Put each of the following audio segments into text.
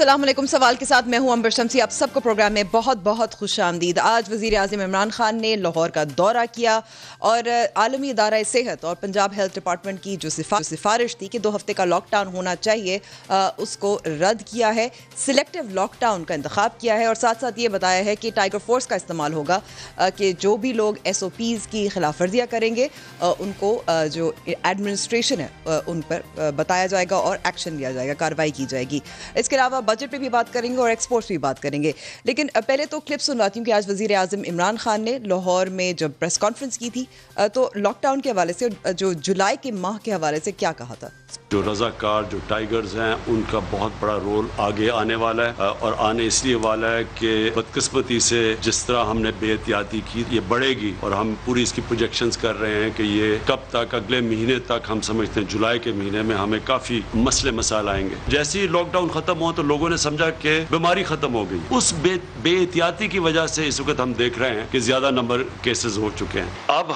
वालेकुम सवाल के साथ मैं हूँ अंबर शमसी। आप सबको प्रोग्राम में बहुत बहुत खुश आमदीद। आज वज़ीर अजम इमरान खान ने लाहौर का दौरा किया और आलमी इदारा सेहत और पंजाब हेल्थ डिपार्टमेंट की जो सिफारिश थी कि दो हफ़्ते का लॉकडाउन होना चाहिए आ, उसको रद्द किया है सिलेक्टिव लॉकडाउन का इंतखब किया है और साथ साथ ये बताया है कि टाइगर फोर्स का इस्तेमाल होगा कि जो भी लोग एस ओ पीज़ की खिलाफ वर्जियाँ करेंगे आ, उनको आ, जो एडमिनिस्ट्रेशन है उन पर बताया जाएगा और एक्शन लिया जाएगा कार्रवाई की जाएगी। इसके अलावा बजट पे भी बात करेंगे और एक्सपोर्ट्स भी बात करेंगे। लेकिन पहले तो क्लिप सुनवाती हूँ कि आज वज़ीर अजम इमरान खान ने लाहौर में जब प्रेस कॉन्फ्रेंस की थी तो लॉकडाउन के हवाले से जो जुलाई के माह के हवाले से क्या कहा था? जो रजाकार, जो टाइगर्स हैं, उनका बहुत बड़ा रोल आगे आने वाला है और आने इसलिए वाला है कि बदकस्मती से जिस तरह हमने बेहतियाती की, ये बढ़ेगी और हम पूरी इसकी प्रोजेक्शंस कर रहे हैं कि ये कब तक, अगले महीने तक हम समझते हैं, जुलाई के महीने में हमें काफ़ी मसले मसाल आएँगे। जैसे ही लॉकडाउन ख़त्म हुआ तो लोगों ने समझा कि बीमारी ख़त्म हो गई। उस बेहतियाती की वजह से इस वक्त हम देख रहे हैं कि ज़्यादा नंबर केसेस हो चुके हैं। अब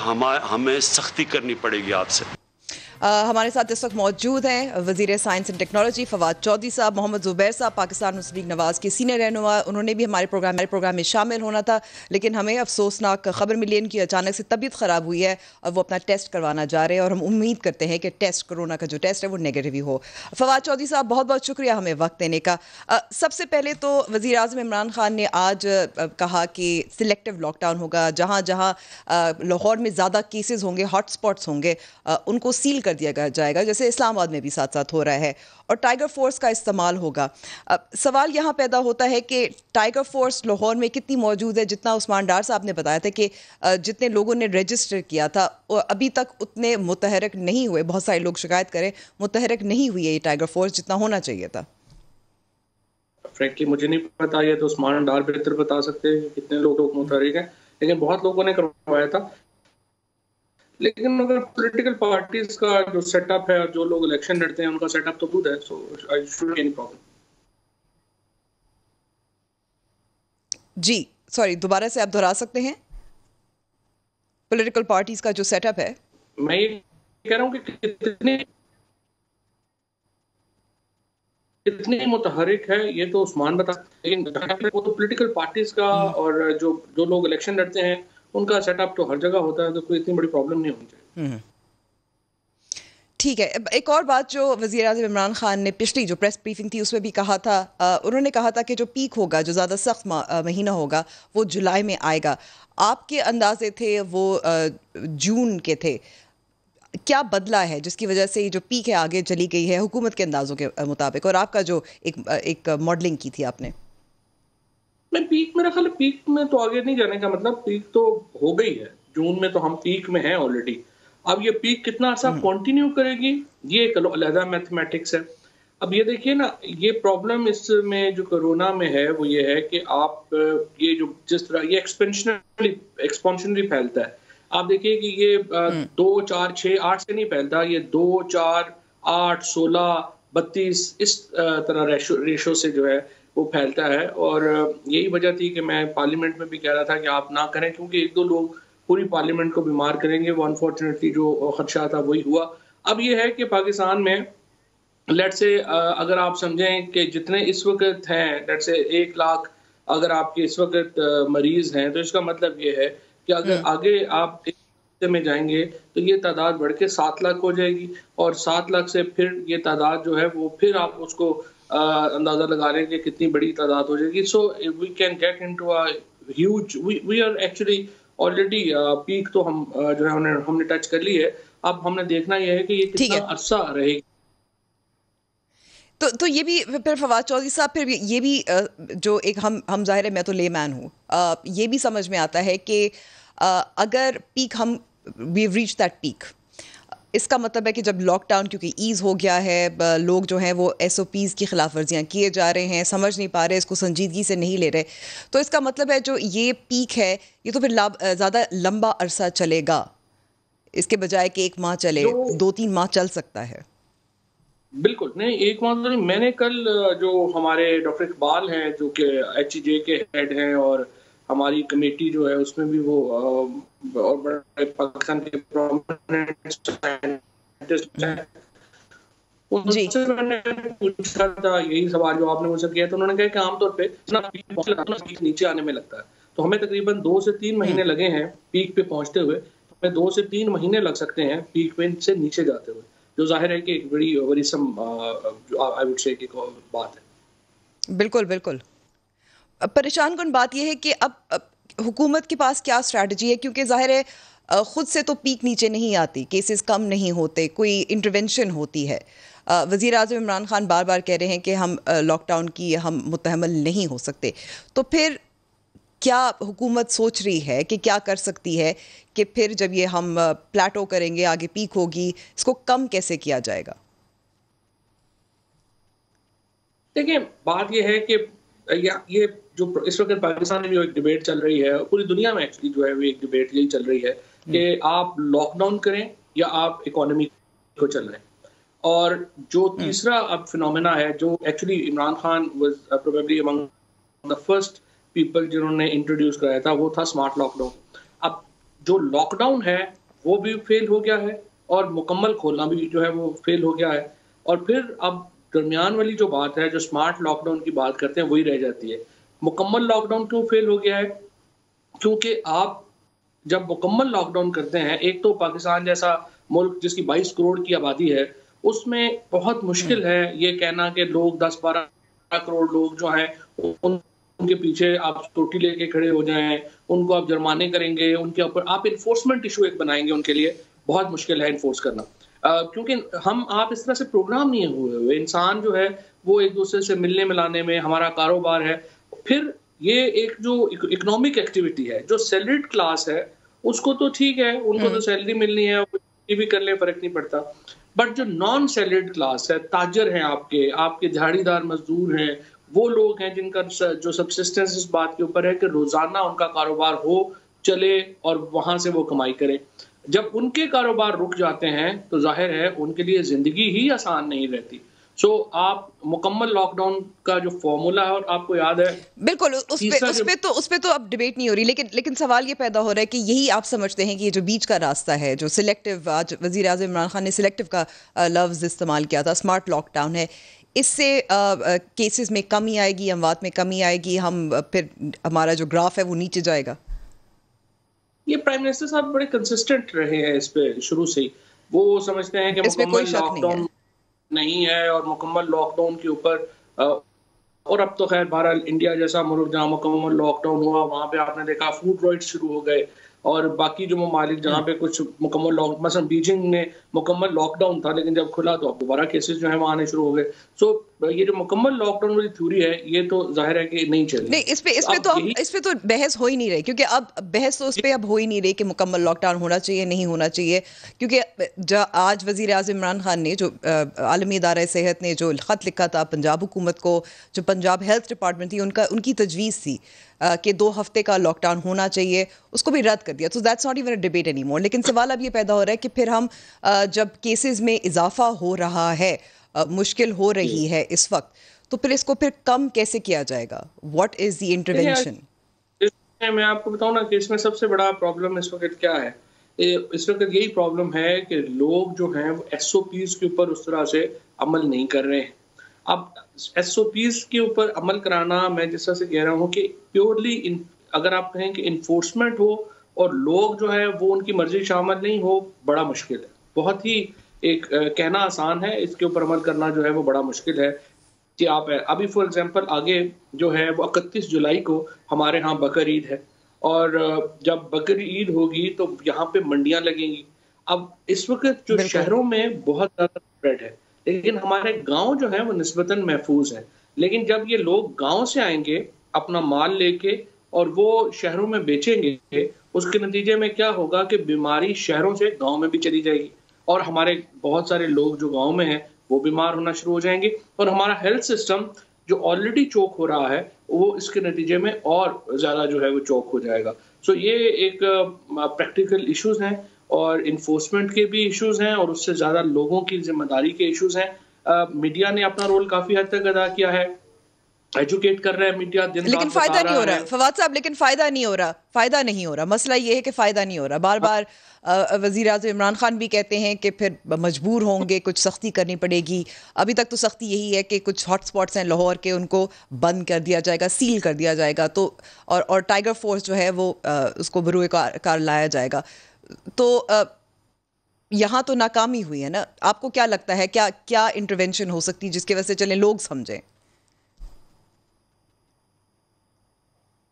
हमें सख्ती करनी पड़ेगी आपसे। हमारे साथ इस वक्त मौजूद हैं वज़ीर science and technology Fawad Chaudhry साहब, मोहम्मद ज़ुबैर साहब, पाकिस्तान मुस्लिम नवाज़ के सीनियर रहनुमा, उन्होंने भी हमारे प्रोग्राम हमारे प्रोग्राम में शामिल होना था, लेकिन हमें अफसोसनाक खबर मिली इनकी अचानक से तबीयत ख़राब हुई है और वो अपना टेस्ट करवाना जा रहे हैं और हम उम्मीद करते हैं कि टेस्ट, कोरोना का जो टेस्ट है वो नेगेटिव ही हो। फवाद चौधरी साहब बहुत बहुत शुक्रिया हमें वक्त देने का। सबसे पहले तो वज़ी अजम इमरान खान ने आज कहा कि सिलेक्टिव लॉकडाउन होगा जहाँ जहाँ लाहौर में ज़्यादा केसेज होंगे हॉट स्पॉट्स होंगे उनको सील कर दिया जाएगा। जैसे इस्लामाबाद में भी साथ साथ हो रहा है और टाइगर फोर्स का इस्तेमाल होगा। अब सवाल यहाँ पैदा होता है कि टाइगर फोर्स लाहौर में कितनी मौजूद है? जितना उस्मान डार साहब ने बताया था कि जितने लोगों ने रजिस्टर किया था, वो अभी तक उतने मुतहरक नहीं हुए। बहुत सारे लोग शिकायत करें, मुतहरक नहीं हुई है ये टाइगर फोर्स जितना होना चाहिए था। फ्रेंकली मुझे नहीं पता ये तो उस्मान डार बेहतर बता सकते हैं कितने लोग लोग मुतहरिक हैं। लेकिन बहुत लोगों ने करवाया था। लेकिन अगर पॉलिटिकल पार्टीज़ का जो सेटअप है जो लोग इलेक्शन लड़ते हैं उनका सेटअप तो खुद है so I should any problem ji sorry दोबारा से आप दोहरा सकते हैं पॉलिटिकल पार्टीज़ का जो सेटअप है मैं ये कह रहा हूँ कि कितने कितने मुतहरिक है ये तो उस्मान बता लेकिन वो तो पॉलिटिकल पार्टीज़ का। और जो जो लोग इलेक्शन लड़ते हैं उनका सेटअप तो हर जगह होता है तो कोई इतनी बड़ी प्रॉब्लम नहीं होनी चाहिए। हम्म। ठीक है एक और बात जो वजी अजम इमरान खान ने पिछली जो प्रेस ब्रीफिंग थी उसमें भी कहा था आ, उन्होंने कहा था कि जो पीक होगा जो ज़्यादा सख्त महीना होगा वो जुलाई में आएगा। आपके अंदाजे थे वो आ, जून के थे। क्या बदला है जिसकी वजह से ये जो पीक है आगे चली गई है हुकूमत के अंदाजों के मुताबिक? और आपका जो एक एक मॉडलिंग की थी आपने। मैं पीक मेरा ख्याल पीक में तो आगे नहीं जाने का मतलब पीक तो हो गई है जून में तो हम पीक में हैं ऑलरेडी अब ये पीक कितना अर्सा कंटिन्यू हम्म। करेगी ये एक अलहदा मैथमेटिक्स है अब ये देखिए ना ये प्रॉब्लम इसमें जो कोरोना में है वो ये है कि आप ये जो जिस तरह ये एक्सपेंशनली एक्सपेंशनली फैलता है आप देखिए कि ये हम्म। दो चार छः आठ से नहीं फैलता ये दो चार आठ सोलह बत्तीस इस तरह रेशो रेशो से जो है वो फैलता है। और यही वजह थी कि मैं पार्लियामेंट में भी कह रहा था कि आप ना करें क्योंकि एक दो लोग पूरी पार्लियामेंट को बीमार करेंगे। वो अनफॉर्चुनेटली जो खदशा था वही हुआ। अब ये है कि पाकिस्तान में लेट से अगर आप समझें कि जितने इस वक्त हैं लेट से एक लाख अगर आपके इस वक्त मरीज़ हैं तो इसका मतलब ये है कि अगर हम्म। आगे आप में जाएँगे तो ये तादाद बढ़ के सात लाख हो जाएगी। और सात लाख से फिर ये तादाद जो है वो फिर आप उसको अंदाज़ा लगा रहे हैं कि कितनी बड़ी तादाद हो जाएगी। So we can get into huge we are actually already peak तो हम जो है हमने हमने टच कर ली है। अब हमने देखना यह है कि ये कितना अरसा रहेगी। तो तो ये भी फिर फवाद चौधरी साहब फिर ये भी जो एक हम हम ज़ाहिर है मैं तो ले मैन हूँ ये भी समझ में आता है कि अगर पीक हम वी रीच दैट पीक इसका मतलब है कि जब लॉकडाउन क्योंकि ईज़ हो गया है लोग जो हैं वो एस ओ पीज़ की खिलाफ वर्जियाँ किए जा रहे हैं समझ नहीं पा रहे इसको संजीदगी से नहीं ले रहे। तो इसका मतलब है जो ये पीक है ये तो फिर ज़्यादा लंबा अरसा चलेगा। इसके बजाय कि एक माह चले दो तीन माह चल सकता है। बिल्कुल नहीं एक माह तो नहीं मैंने कल जो हमारे डॉक्टर इकबाल हैं जो कि एच के हेड हैं और हमारी कमेटी जो है उसमें भी वो और बड़े पाकिस्तान के उनसे मैंने पूछा था यही सवाल जो आपने मुझसे किया तो उन्होंने कहा कि आमतौर पे पीक नीचे आने में लगता है। तो हमें तकरीबन दो से तीन महीने हम्म। लगे हैं पीक पे पहुँचते हुए। हमें दो से तीन महीने लग सकते हैं पीक पे से नीचे जाते हुए जो ज़ाहिर है कि एक बड़ी वरीसम आई वुड से बात है। बिल्कुल बिल्कुल। परेशान कौन बात यह है कि अब, अब हुकूमत के पास क्या स्ट्रैटेजी है? क्योंकि ज़ाहिर है ख़ुद से तो पीक नीचे नहीं आती केसेस कम नहीं होते कोई इंटरवेंशन होती है। वज़ी अजम इमरान खान बार बार कह रहे हैं कि हम लॉकडाउन की हम मुतहमल नहीं हो सकते। तो फिर क्या हुकूमत सोच रही है कि क्या कर सकती है कि फिर जब ये हम प्लाटो करेंगे आगे पीक होगी इसको कम कैसे किया जाएगा? देखिए बात यह है कि या ये जो इस वक्त पाकिस्तान में जो एक डिबेट चल रही है पूरी दुनिया में एक्चुअली जो है वो एक डिबेट यही चल रही है कि हम्म। आप लॉकडाउन करें या आप इकोनॉमी को चल रहे हैं और जो हम्म। तीसरा अब फिनोमेना है जो actually Imran Khan was probably among the first people जिन्होंने इंट्रोड्यूस कराया था वो था स्मार्ट लॉकडाउन अब जो लॉकडाउन है वो भी फेल हो गया है और मुकम्मल खोलना भी जो है वो फेल हो गया है और फिर अब दरमियान वाली जो बात है, जो स्मार्ट लॉकडाउन की बात करते हैं, वही रह जाती है। मुकम्मल लॉकडाउन क्यों फेल हो गया है? क्योंकि आप जब मुकम्मल लॉकडाउन करते हैं, एक तो पाकिस्तान जैसा मुल्क जिसकी 22 करोड़ की आबादी है, उसमें बहुत मुश्किल है ये कहना कि लोग 10-12 करोड़ लोग जो हैं उन उनके पीछे आप चोटी लेके खड़े हो जाएँ, उनको आप जुर्माने करेंगे, उनके ऊपर आप इन्फोर्समेंट इशू एक बनाएँगे उनके लिए, बहुत मुश्किल है इन्फोर्स करना। क्योंकि हम आप इस तरह से प्रोग्राम नहीं हुए हुए। इंसान जो है वो एक दूसरे से मिलने मिलाने में हमारा कारोबार है। फिर ये एक जो इकोनॉमिक एक्टिविटी है जो सैलरीड क्लास है उसको तो ठीक है उनको तो सैलरी हम्म। मिलनी है भी कर ले फ़र्क नहीं पड़ता। बट जो नॉन सैलरीड क्लास है ताजर हैं आपके आपके झाड़ीदार मजदूर हैं वो लोग हैं जिनका जो सब्सिस्टेंस इस बात के ऊपर है कि रोज़ाना उनका कारोबार हो चले और वहाँ से वो कमाई करें। जब उनके कारोबार रुक जाते हैं तो ज़ाहिर है उनके लिए ज़िंदगी ही आसान नहीं रहती। सो so, आप मुकम्मल लॉकडाउन का जो फॉर्मूला है और आपको याद है बिल्कुल उस पे उस पे तो उस पे तो अब डिबेट नहीं हो रही लेकिन लेकिन सवाल ये पैदा हो रहा है कि यही आप समझते हैं कि ये जो बीच का रास्ता है जो सिलेक्टिव आज वज़ीर अजम इमरान खान ने सिलेक्टिव का लफ्ज इस्तेमाल किया था स्मार्ट लॉकडाउन है इससे केसेस में कमी आएगी अमवात में कमी आएगी हम फिर हमारा जो ग्राफ है वो नीचे जाएगा। ये प्राइम मिनिस्टर साहब बड़े कंसिस्टेंट रहे हैं इस पे शुरू से ही। वो समझते हैं कि मुकम्मल लॉकडाउन नहीं है। और मुकम्मल लॉकडाउन के ऊपर और अब तो खैर बहरहाल इंडिया जैसा मुल्क जहाँ मुकम्मल लॉकडाउन हुआ वहाँ पे आपने देखा फ़ूड राइट्स शुरू हो गए। और बाकी जो ममालिक जहाँ पे कुछ मुकम्मल लॉक मसलन बीजिंग में मुकम्मल लॉकडाउन था लेकिन जब खुला तो अब दोबारा केसेस जो है वहाँ आने शुरू हो गए। सो ये जो मुकम्मल लॉकडाउन वाली थ्योरी है ये तो ज़ाहिर है कि नहीं चल नहीं इस पे इस पे तो इस पे तो बहस हो ही नहीं रही क्योंकि अब बहस तो उस पर अब हो ही नहीं रही कि मुकम्मल लॉकडाउन होना चाहिए नहीं होना चाहिए। क्योंकि आज वज़ीर अजम इमरान खान ने जो आलमी इदारा सेहत ने जो ख़त लिखा था पंजाब हुकूमत को जो पंजाब हेल्थ डिपार्टमेंट थी उनका उनकी तजवीज़ थी कि दो हफ़्ते का लॉकडाउन होना चाहिए उसको भी रद्द कर दिया। तो that's not even a debate any more लेकिन सवाल अब ये पैदा हो रहा है कि फिर हम जब केसेस में इजाफा हो रहा है मुश्किल हो रही है इस वक्त तो फिर इसको फिर कम कैसे किया जाएगा? व्हाट इज़ द इंटरवेंशन मैं आपको बताऊँ ना कि इसमें सबसे बड़ा प्रॉब्लम इस वक्त क्या है? इस वक्त यही प्रॉब्लम है कि लोग जो हैं वो एस के ऊपर उस तरह से अमल नहीं कर रहे हैं। अब एस के ऊपर अमल कराना मैं जिस तरह से कह रहा हूँ कि प्योरली अगर आप कहें कि इन्फोर्समेंट हो और लोग जो है वो उनकी मर्ज़ी शामिल नहीं हो बड़ा मुश्किल है। बहुत ही एक कहना आसान है इसके ऊपर अमल करना जो है वो बड़ा मुश्किल है कि आप अभी फॉर एग्जांपल आगे जो है वो इकतीस जुलाई को हमारे यहाँ बकर ईद है और जब बकर ईद होगी तो यहाँ पे मंडियाँ लगेंगी। अब इस वक्त जो शहरों में बहुत ज़्यादा स्प्रेड है लेकिन हमारे गाँव जो है वो नस्बता महफूज है। लेकिन जब ये लोग गाँव से आएँगे अपना माल लेके और वो शहरों में बेचेंगे उसके नतीजे में क्या होगा कि बीमारी शहरों से गाँव में भी चली जाएगी। और हमारे बहुत सारे लोग जो गाँव में हैं, वो बीमार होना शुरू हो जाएँगे। और हमारा हेल्थ सिस्टम जो ऑलरेडी चौक हो रहा है, वो इसके नतीजे में और ज़्यादा जो है वो चौक हो जाएगा। सो ये एक प्रैक्टिकल इश्यूज़ हैं और इन्फोर्समेंट के भी इश्यूज़ हैं और उससे ज़्यादा लोगों की ज़िम्मेदारी के इश्यूज़ हैं। मीडिया ने अपना रोल काफ़ी हद तक अदा किया है। एजुकेट कर रहा है मीडिया दिन लेकिन फ़ायदा नहीं हो रहा। है। फवाद साहब लेकिन फ़ायदा नहीं हो रहा। फ़ायदा नहीं हो रहा। मसला ये है कि फ़ायदा नहीं हो रहा। बार बार वज़ीर अजम इमरान खान भी कहते हैं कि फिर मजबूर होंगे कुछ सख्ती करनी पड़ेगी। अभी तक तो सख्ती यही है कि कुछ हॉट स्पॉट्स हैं लाहौर के उनको बंद कर दिया जाएगा सील कर दिया जाएगा। तो और और टाइगर फोर्स जो है वो उसको बरूए कार लाया जाएगा। तो यहाँ तो नाकामी हुई है ना। आपको क्या लगता है क्या क्या इंटरवेंशन हो सकती है जिसकी वजह से चले लोग समझें?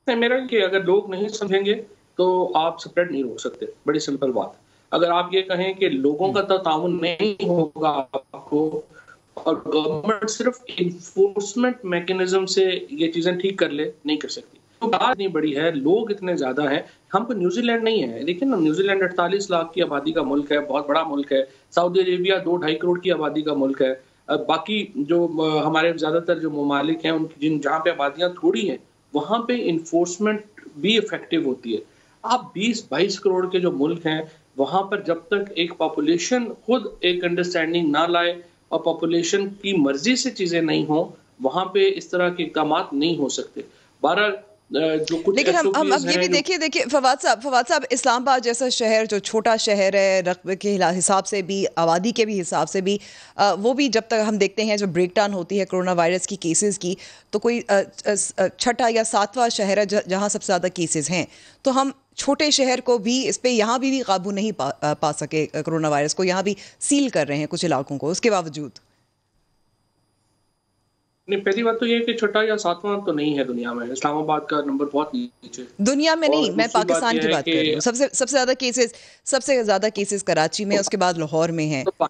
नहीं मेरा कि अगर लोग नहीं समझेंगे तो आप स्प्रेड नहीं रोक सकते। बड़ी सिंपल बात। अगर आप ये कहें कि लोगों का तो ताउन नहीं होगा आपको, और गवर्नमेंट सिर्फ़ इन्फोर्समेंट मैकेनिज्म से ये चीज़ें ठीक कर ले, नहीं कर सकती। तो बात नहीं बड़ी है, लोग इतने ज़्यादा हैं। हम तो न्यूजीलैंड नहीं है। लेकिन न्यूजीलैंड अड़तालीस लाख की आबादी का मुल्क है, बहुत बड़ा मुल्क है। सऊदी अरेबिया दो ढाई करोड़ की आबादी का मुल्क है। बाकी जो हमारे ज़्यादातर जो ममालिक हैं, उनकी जिन, जहाँ पे आबादियाँ थोड़ी हैं वहाँ पे इन्फोर्समेंट भी इफ़ेक्टिव होती है। आप 20-22 करोड़ के जो मुल्क हैं, वहाँ पर जब तक एक पॉपुलेशन खुद एक अंडरस्टैंडिंग ना लाए और पॉपुलेशन की मर्ज़ी से चीज़ें नहीं हो, वहाँ पे इस तरह के इकदाम नहीं हो सकते। बारह जो कुछ लेकिन हम हम अब ये भी देखिए देखिए फवाद साहब फवाद साहब इस्लामाबाद जैसा शहर जो छोटा शहर है रकबे के हिसाब से भी आबादी के भी हिसाब से भी वो भी जब तक हम देखते हैं जब ब्रेक डाउन होती है कोरोना वायरस की केसेस की तो कोई छठा या सातवां शहर है जहाँ सबसे ज़्यादा केसेस हैं। तो हम छोटे शहर को भी इस पर यहाँ भी, भी काबू नहीं पा, पा सके कोरोना वायरस को यहाँ भी सील कर रहे हैं कुछ इलाकों को उसके बावजूद। नहीं पहली बात तो ये है कि छठा या सातवां तो नहीं है दुनिया में। इस्लामाबाद का नंबर बहुत नीचे। दुनिया में नहीं मैं पाकिस्तान की बात कर रही हूँ। सबसे सबसे ज़्यादा केसेस सबसे ज़्यादा केसेस कराची में उसके बाद लाहौर में है। तो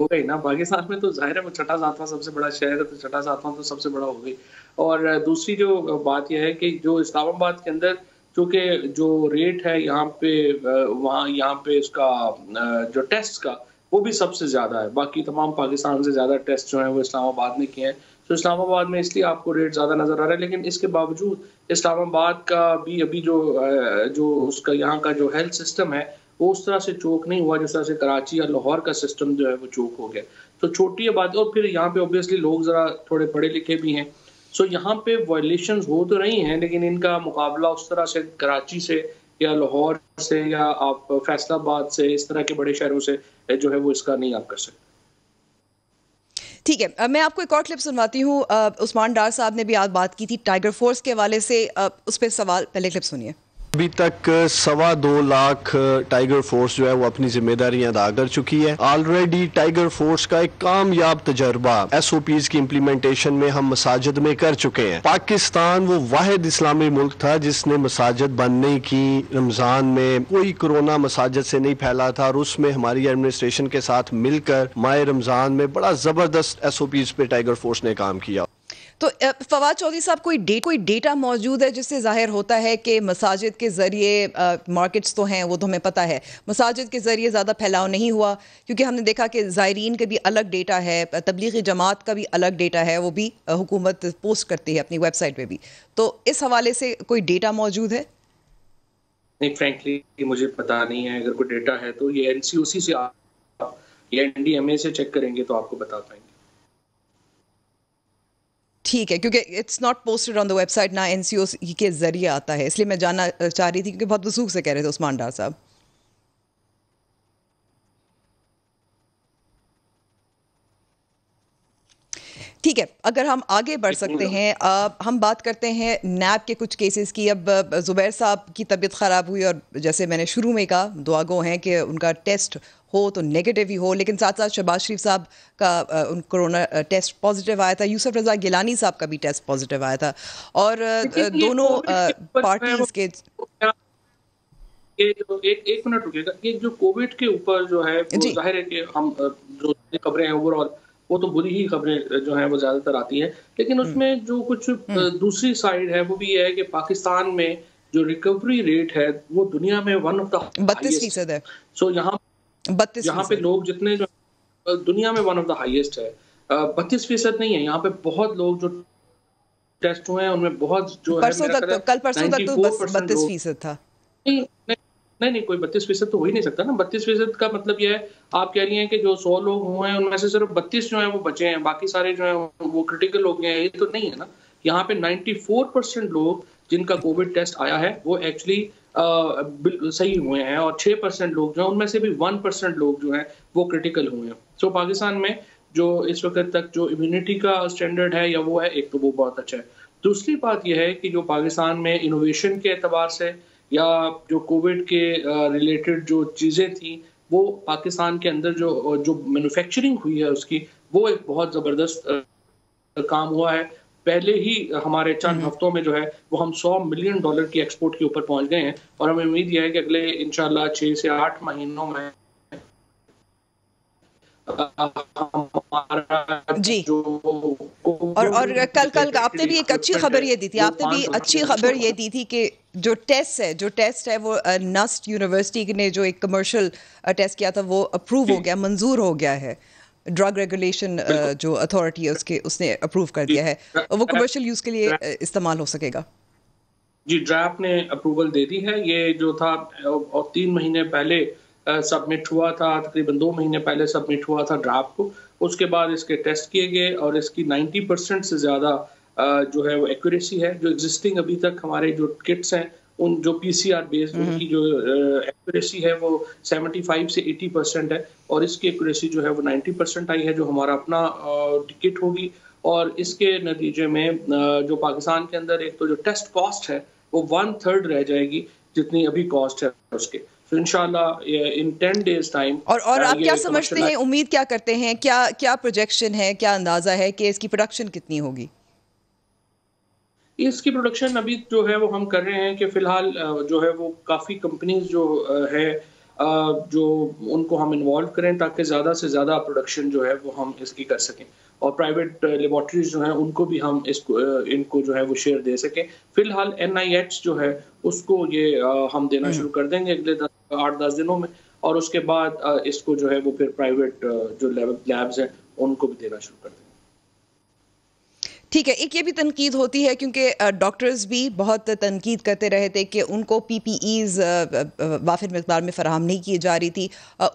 हो गई ना पाकिस्तान में तो ज़ाहिर है वो छठा सातवां सबसे बड़ा शहर है तो छठा सातवां तो सबसे बड़ा हो गई। और दूसरी जो बात यह है कि जो इस्लामाबाद के अंदर चूँकि जो रेट है यहाँ पे वहाँ यहाँ पे उसका जो टेस्ट का वो भी सबसे ज़्यादा है। बाकी तमाम पाकिस्तान से ज़्यादा टेस्ट जो है वो इस्लामाबाद में किए हैं। तो इस्लामाबाद में इसलिए आपको रेट ज़्यादा नज़र आ रहा है, लेकिन इसके बावजूद इस्लामाबाद का भी अभी जो जो उसका यहाँ का जो हेल्थ सिस्टम है, वो उस तरह से चोक नहीं हुआ जिस तरह से कराची या लाहौर का सिस्टम जो है वो चोक हो गया। तो छोटी आबादी और फिर यहाँ पे ऑब्वियसली लोग ज़रा थोड़े पढ़े लिखे भी हैं। सो यहाँ पे वायलेशन हो तो रही हैं, लेकिन इनका मुकाबला उस तरह से कराची से या लाहौर से या आप फैसलाबाद से, इस तरह के बड़े शहरों से, जो है वो इसका नहीं आप कर सकते। ठीक है मैं आपको एक और क्लिप सुनवाती हूँ। उस्मान डार साहब ने भी आज बात की थी टाइगर फोर्स के हवाले से। उस पर सवाल, पहले क्लिप सुनिए। अभी तक सवा दो लाख टाइगर फोर्स जो है वो अपनी जिम्मेदारियाँ अदा कर चुकी है। ऑलरेडी टाइगर फोर्स का एक कामयाब तजर्बा एस ओ पीज की इम्प्लीमेंटेशन में हम मसाजिद में कर चुके हैं। पाकिस्तान वो वाहिद इस्लामी मुल्क था जिसने मसाजिद बंद नहीं की। रमज़ान में कोई कोरोना मसाजिद से नहीं फैला था और उसमें हमारी एडमिनिस्ट्रेशन के साथ मिलकर माए रमज़ान में बड़ा ज़बरदस्त एस ओ पीज पे टाइगर फोर्स ने काम किया। तो फवाद चौधरी साहब, कोई डे, कोई डेटा मौजूद है जिससे ज़ाहिर होता है कि मसाजिद के ज़रिए मार्केट्स तो हैं, वो तो हमें पता है। मसाजिद के ज़रिए ज़्यादा फैलाव नहीं हुआ, क्योंकि हमने देखा कि ज़ायरीन का भी अलग डेटा है, तबलीगी जमात का भी अलग डेटा है, वो भी हुकूमत पोस्ट करती है अपनी वेबसाइट पर भी। तो इस हवाले से कोई डेटा मौजूद है? नहीं फ्रेंकली मुझे पता नहीं है, अगर कोई डेटा है तो ये एनसीओसी से आप या एनडीएमए से चेक करेंगे तो आपको बता पाएँगे। ठीक है, क्योंकि it's not posted on the website ना एन के ज़रिए आता है, इसलिए मैं जानना चाह रही थी क्योंकि बहुत वसूख से कह रहे थे उस्मान डार साहब ठीक है अगर हम आगे बढ़ सकते हैं आ, हम बात करते हैं नैब के कुछ केसेस की। अब ज़ुबैर साहब की तबीयत ख़राब हुई और जैसे मैंने शुरू में कहा दुआ गो हैं कि उनका टेस्ट हो तो नेगेटिव ही हो लेकिन साथ साथ शहबाज शरीफ साहब का उन कोरोना टेस्ट पॉजिटिव आया था। यूसुफ रजा गिलानी साहब का भी टेस्ट पॉजिटिव आया था। और दोनों पार्टीज़ के ये जो एक एक मिनट रुकेगा ये जो कोविड के ऊपर जो है वो ज़ाहिर है कि हम जो खबरें हैं ओवरऑल वो तो बुरी ही खबरें जो है वो ज़्यादातर आती है। लेकिन हम्म। उसमें जो कुछ हम्म। दूसरी साइड है वो भी ये है कि पाकिस्तान में जो रिकवरी रेट है वो दुनिया में वन ऑफ़ द बत्तीस फ़ीसद है। सो यहाँ बत्तीस यहाँ पे लोग जितने जो दुनिया में वन ऑफ़ द हाईएस्ट है। बत्तीस फ़ीसद नहीं है यहाँ पे बहुत लोग जो टेस्ट हुए हैं उनमें बहुत जो परसों तक तो कल परसों तक तो बत्तीस फ़ीसद था। नहीं नहीं कोई बत्तीस फ़ीसद तो हो ही नहीं सकता ना। बत्तीस फ़ीसद का मतलब यह है आप कह रही हैं कि जो सौ लोग हुए हैं उनमें से सिर्फ़ बत्तीस जो है वो बचे हैं बाकी सारे जो है वो क्रिटिकल हो गए हैं। ये तो नहीं है ना। यहाँ पे 94 परसेंट लोग जिनका कोविड टेस्ट आया है वो एक्चुअली सही हुए हैं और 6 परसेंट लोग जो हैं उनमें से भी 1 परसेंट लोग जो हैं वो क्रिटिकल हुए हैं। सो so, पाकिस्तान में जो इस वक्त तक जो इम्यूनिटी का स्टैंडर्ड है या वो है एक तो वो बहुत अच्छा है। दूसरी बात यह है कि जो पाकिस्तान में इनोवेशन के अतबार से या जो कोविड के रिलेटेड जो चीज़ें थी वो पाकिस्तान के अंदर जो जो मैन्युफैक्चरिंग हुई है उसकी वो एक बहुत ज़बरदस्त काम हुआ है। पहले ही हमारे चंद हम्म। हफ्तों में जो है वो हम 100 मिलियन डॉलर की एक्सपोर्ट के ऊपर पहुँच गए हैं और हमें उम्मीद यह है कि अगले इंशाल्लाह छह से आठ महीनों में जी। और और कल कल आपने भी एक अच्छी खबर ये दी थी आपने भी अच्छी खबर ये दी थी कि जो टेस्ट है जो टेस्ट है वो नस्ट यूनिवर्सिटी ने जो एक कमर्शियल टेस्ट किया था वो अप्रूव हो गया मंजूर हो गया है। ड्रग रेगुलेशन जो अथॉरिटी है उसके उसने अप्रूव कर दिया है। वो कमर्शियल यूज़ के लिए इस्तेमाल हो सकेगा। जी ड्राफ्ट ने अप्रूवल दे दी है। ये जो था और तीन महीने पहले सबमिट हुआ था तकरीबन दो महीने पहले सबमिट हुआ था ड्राफ्ट को। उसके बाद इसके टेस्ट किए गए और इसकी 90 परसेंट से ज़्यादा जो है वो एक्यूरेसी है जो एग्जिस्टिंग अभी तक हमारे जो किट्स हैं उन जो पीसीआर बेस्ड। उनकी जो एक्यूरेसी है वो 75 से 80 परसेंट है और इसकी एक्यूरेसी जो है वो 90 परसेंट आई है जो हमारा अपना टिकट होगी। और इसके नतीजे में जो पाकिस्तान के अंदर एक तो जो टेस्ट कॉस्ट है वो वन थर्ड रह जाएगी जितनी अभी कॉस्ट है उसके। तो इंशाल्लाह इन टेन डेज़ टाइम और और आप क्या समझते हैं? उम्मीद क्या करते हैं? क्या क्या प्रोजेक्शन है? क्या अंदाज़ा है कि इसकी प्रोडक्शन कितनी होगी? इसकी प्रोडक्शन अभी जो है वो हम कर रहे हैं कि फ़िलहाल जो है वो काफ़ी कंपनीज़ जो है जो उनको हम इन्वॉल्व करें ताकि ज़्यादा से ज़्यादा प्रोडक्शन जो है वो हम इसकी कर सकें। और प्राइवेट लेबॉर्ट्रीज जो है उनको भी हम इसको इनको जो है वो शेयर दे सकें। फ़िलहाल एनआईएच जो है उसको ये हम देना हम्म। शुरू कर देंगे अगले दस आठ दस दिनों में। और उसके बाद इसको जो है वो फिर प्राइवेट जो लैब्स हैं उनको भी देना शुरू कर देंगे। ठीक है, एक ये भी तनकीद होती है क्योंकि डॉक्टर्स भी बहुत तनकीद करते रहे थे कि उनको पी पी ईज़ वाफिर मकदार में फ़राहम नहीं की जा रही थी।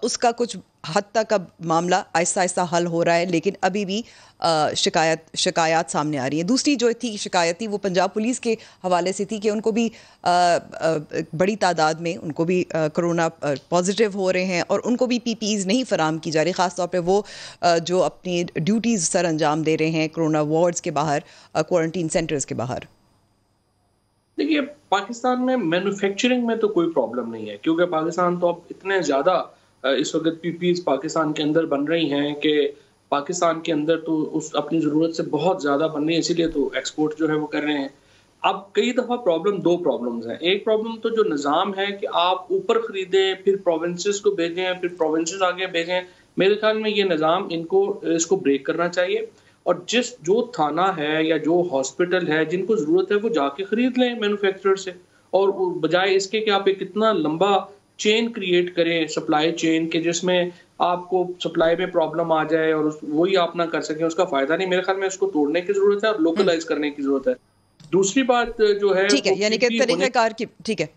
उसका कुछ हद तक अब मामला आहिस्ता आहिस्ता हल हो रहा है, लेकिन अभी भी शिकायत शिकायत सामने आ रही है। दूसरी जो थी शिकायत थी, वो पंजाब पुलिस के हवाले से थी कि उनको भी बड़ी तादाद में उनको भी कोरोना पॉजिटिव हो रहे हैं और उनको भी पीपीईज नहीं फराम की जा रही। ख़ास तौर पे वो जो अपनी ड्यूटीज़ सर अंजाम दे रहे हैं, कोरोना वार्ड्स के बाहर क्वारंटीन सेंटर्स के बाहर। देखिए, पाकिस्तान में मैन्युफैक्चरिंग में तो कोई प्रॉब्लम नहीं है, क्योंकि पाकिस्तान तो अब इतने ज़्यादा इस वक्त पीपीज पाकिस्तान के अंदर बन रही हैं कि पाकिस्तान के अंदर तो उस अपनी ज़रूरत से बहुत ज़्यादा बन रही है, इसीलिए तो एक्सपोर्ट जो है वो कर रहे हैं। अब कई दफ़ा प्रॉब्लम दो प्रॉब्लम्स हैं। एक प्रॉब्लम तो जो निज़ाम है कि आप ऊपर ख़रीदें, फिर प्रोविंसेस को भेजें, फिर प्रोविंसेस आगे भेजें। मेरे ख्याल में ये निज़ाम इनको, इसको ब्रेक करना चाहिए। और जिस, जो थाना है या जो हॉस्पिटल है, जिनको ज़रूरत है, वो जाके ख़रीद लें मैनुफैक्चरर से। और बजाय इसके कि आप एक इतना लंबा चेन क्रिएट करें सप्लाई चेन के जिसमें आपको सप्लाई में प्रॉब्लम आ जाए और वही आप ना कर सकें उसका फ़ायदा नहीं। मेरे ख्याल में उसको तोड़ने की ज़रूरत है और लोकलाइज हम्म। करने की ज़रूरत है। दूसरी बात जो है ठीक है यानी कि तरीकाकार की ठीक है।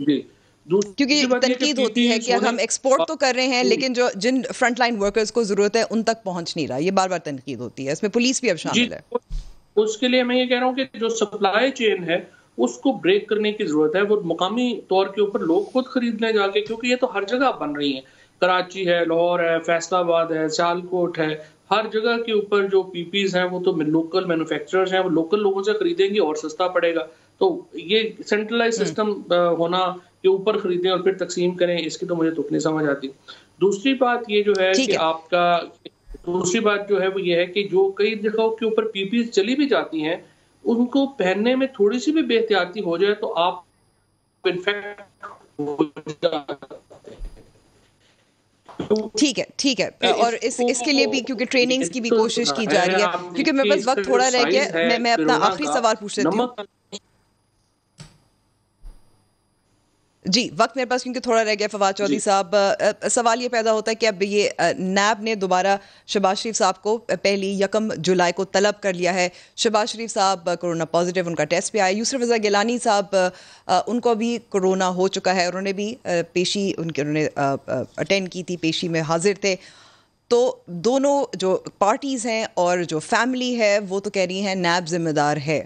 जी। क्योंकि तनकीद होती है कि हम एक्सपोर्ट तो कर रहे हैं लेकिन जो जिन फ्रंटलाइन वर्कर्स को ज़रूरत है उन तक पहुँच नहीं रहा। ये बार बार तनकीद होती है। इसमें पुलिस भी अब शामिल है। उसके लिए मैं ये कह रहा हूँ कि जो सप्लाई चेन है उसको ब्रेक करने की ज़रूरत है। वो मुकामी तौर के ऊपर लोग खुद खरीदने जाके क्योंकि ये तो हर जगह बन रही है। कराची है लाहौर है फैसलाबाद है सियालकोट है। हर जगह के ऊपर जो पीपीज हैं वो तो लोकल मैन्युफैक्चरर्स हैं। वो लोकल लोगों से खरीदेंगे और सस्ता पड़ेगा। तो ये सेंट्रलाइज हम्म। सिस्टम होना के ऊपर खरीदें और फिर तकसीम करें इसकी तो मुझे तुक नहीं समझ आती। दूसरी बात ये जो है कि आपका दूसरी बात जो है वो ये है कि जो कई जगहों के ऊपर पीपीज चली भी जाती हैं उनको पहनने में थोड़ी सी भी बेहतियाती हो जाए तो आप इन्फेक्ट ठीक है ठीक है। और इस इसके लिए भी क्योंकि ट्रेनिंग्स की भी कोशिश की जा रही है क्योंकि मेरे पास वक्त थोड़ा रह गया मैं मैं अपना आखिरी सवाल पूछ लेती हूँ। जी वक्त मेरे पास क्योंकि थोड़ा रह गया फवाद चौधरी साहब सवाल ये पैदा होता है कि अब ये नैब ने दोबारा शबाज शरीफ साहब को पहली यकम जुलाई को तलब कर लिया है। शबाज शरीफ साहब कोरोना पॉजिटिव उनका टेस्ट भी आया यूसुफ रजा गिलानी साहब उनको भी कोरोना हो चुका है उन्होंने भी पेशी उनके उन्होंने अटेंड की थी पेशी में हाजिर थे। तो दोनों जो पार्टीज़ हैं और जो फैमिली है वो तो कह रही हैं नैब जिम्मेदार है।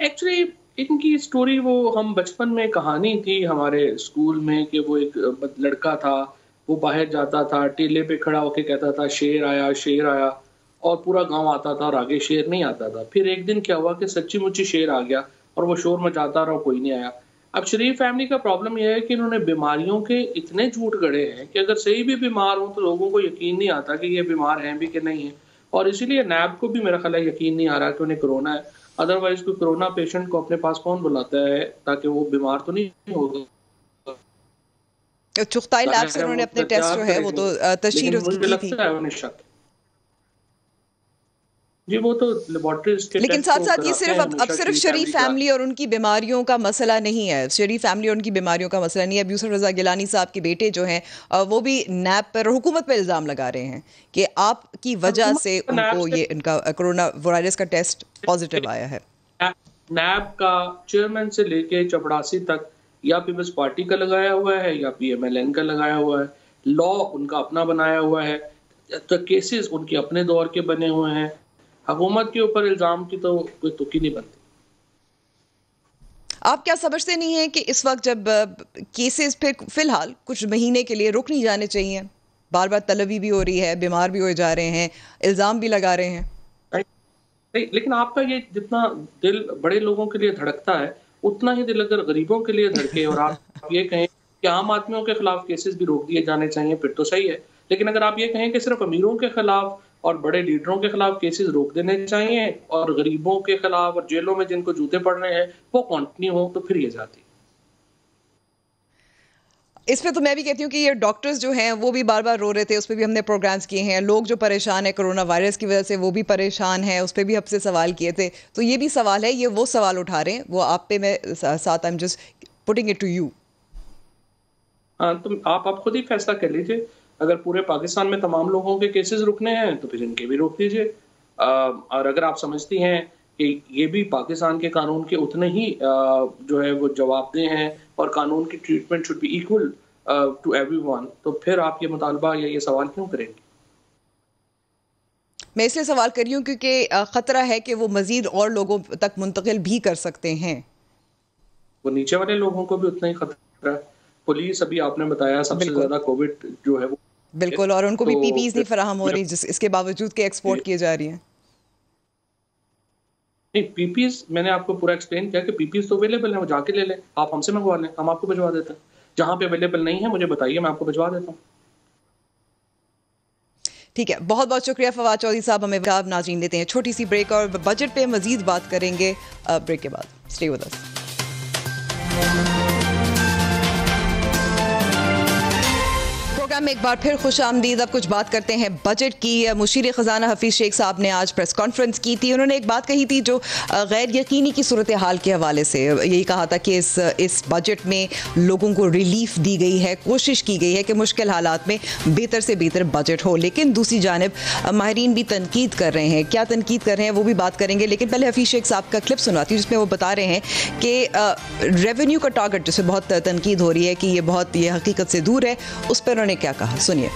एक्चुअली इनकी स्टोरी वो हम बचपन में कहानी थी हमारे स्कूल में कि वो एक लड़का था, वो बाहर जाता था, टीले पे खड़ा होके कहता था, शेर आया शेर आया। और पूरा गाँव आता था और आगे शेर नहीं आता था। फिर एक दिन क्या हुआ कि सच्ची मुच्ची शेर आ गया और वो शोर मचाता रहा कोई नहीं आया। अब शरीफ फैमिली का प्रॉब्लम यह है कि इन्होंने बीमारियों के इतने झूठ गड़े हैं कि अगर सही भी बीमार हो तो लोगों को यकीन नहीं आता कि ये बीमार हैं भी कि नहीं है। और इसीलिए नैब को भी मेरा ख्याल यकीन नहीं आ रहा कि उन्हें कोरोना है। अदरवाइज़ कोई कोरोना पेशेंट को अपने पास कौन बुलाता है ताकि वो बीमार तो नहीं होगा चुगताई लैब से उन्होंने अपने टेस्ट जो है वो तो तशहीर उसकी की थी जी वो तो लेबोरेटरी लेकिन साथ साथ ये सिर्फ़ अब, अब सिर्फ़ शरीफ फैमिली और उनकी बीमारियों का मसला नहीं है। शरीफ फैमिली और उनकी बीमारियों का मसला नहीं है। अब यूसुफ रजा गिलानी साहब के बेटे जो हैं वो भी नैब पर हुकूमत पर इल्ज़ाम लगा रहे हैं कि आपकी वजह से उनको ये इनका कोरोना वायरस का टेस्ट पॉजिटिव आया है। नैब का चेयरमैन से लेके चपड़ासी तक या पीपल्स पार्टी का लगाया हुआ है या पी एम एल एन का लगाया हुआ है। लॉ उनका अपना बनाया हुआ है। तो केसेस उनके अपने दौर के बने हुए हैं। हुकूमत के ऊपर इल्ज़ाम की तो कोई तुकी नहीं बनती। आप क्या समझते नहीं है कि इस वक्त जब केसेस फिर फ़िलहाल कुछ महीने के लिए रुक नहीं जाने चाहिए? बार बार तलबी भी हो रही है बीमार भी हो जा रहे हैं इल्ज़ाम भी लगा रहे हैं। नहीं लेकिन आपका ये जितना दिल बड़े लोगों के लिए धड़कता है उतना ही दिल अगर गरीबों के लिए धड़के और आप ये कहें कि आम आदमियों के खिलाफ केसेस भी रोक दिए जाने चाहिए फिर तो सही है। लेकिन अगर आप ये कहें कि सिर्फ़ अमीरों के खिलाफ और बड़े लीडरों के खिलाफ केसेस रोक देने चाहिए और गरीबों के खिलाफ और जेलों में जिनको जूते पड़ रहे हैं वो कंटिन्यू हो तो फिर ये जाती इस पे तो मैं भी कहती हूँ कि ये डॉक्टर्स जो हैं वो भी बार बार रो रहे थे उस पर भी हमने प्रोग्राम्स किए हैं। लोग जो परेशान है कोरोना वायरस की वजह से वो भी परेशान है उस पर भी आपसे सवाल किए थे। तो ये भी सवाल है ये वो सवाल उठा रहे हैं वो आप पे मैं साथ I am just putting it to you हाँ तो आप आप खुद ही फैसला कर लीजिए। अगर पूरे पाकिस्तान में तमाम लोगों के केसेस रुकने हैं तो फिर इनके भी रोक दीजिए। और अगर आप समझती हैं कि ये भी पाकिस्तान के कानून के उतने ही जो है वो जवाबदेह हैं और कानून की treatment should be equal to everyone तो फिर आप ये मुतालबा या ये सवाल क्यों करेंगे? मैं इसलिए सवाल कर रही हूँ क्योंकि ख़तरा है कि वो मज़ीद और लोगों तक मुंतकिल भी कर सकते हैं। वो नीचे वाले लोगों को भी उतना ही खतरा है। पुलिस अभी आपने बताया सबसे ज़्यादा कोविड जो है वो बिल्कुल और उनको भी पीपीज तो नहीं फराहम हो रही जिस इसके बावजूद के एक्सपोर्ट किए जा रही हैं। नहीं पीपीज मैंने आपको पूरा एक्सप्लेन किया कि पीपीज तो अवेलेबल है वो जाके ले लें। आप हमसे मंगवा लें हम आपको भिजवा देते हैं। जहाँ पे अवेलेबल नहीं है मुझे बताइए मैं आपको भिजवा देता हूँ। ठीक है बहुत बहुत शुक्रिया फवाद चौधरी साहब हमें आप नाजीन देते हैं। छोटी सी ब्रेक और बजट पे मजीद बात करेंगे ब्रेक के बाद। स्टे विद अस प्रोग्राम में एक बार फिर खुश आमदीद। अब कुछ बात करते हैं बजट की। मुशीर ख़जाना हफीज़ शेख साहब ने आज प्रेस कॉन्फ्रेंस की थी। उन्होंने एक बात कही थी जो गैर यकीनी की सूरत हाल के हवाले से। यही कहा था कि इस इस बजट में लोगों को रिलीफ दी गई है, कोशिश की गई है कि मुश्किल हालात में बेहतर से बेहतर बजट हो। लेकिन दूसरी जानब माहरीन भी तनकीद कर रहे हैं। क्या तनकीद कर रहे हैं वो भी बात करेंगे। लेकिन पहले हफीज़ शेख साहब का क्लिप सुनवाती हूँ, जिसमें वो बता रहे हैं कि रेवेन्यू का टारगेट जिससे बहुत तनकीद हो रही है कि ये बहुत, ये हकीकत से दूर है, उस पर उन्होंने क्या कहा? सुनिए।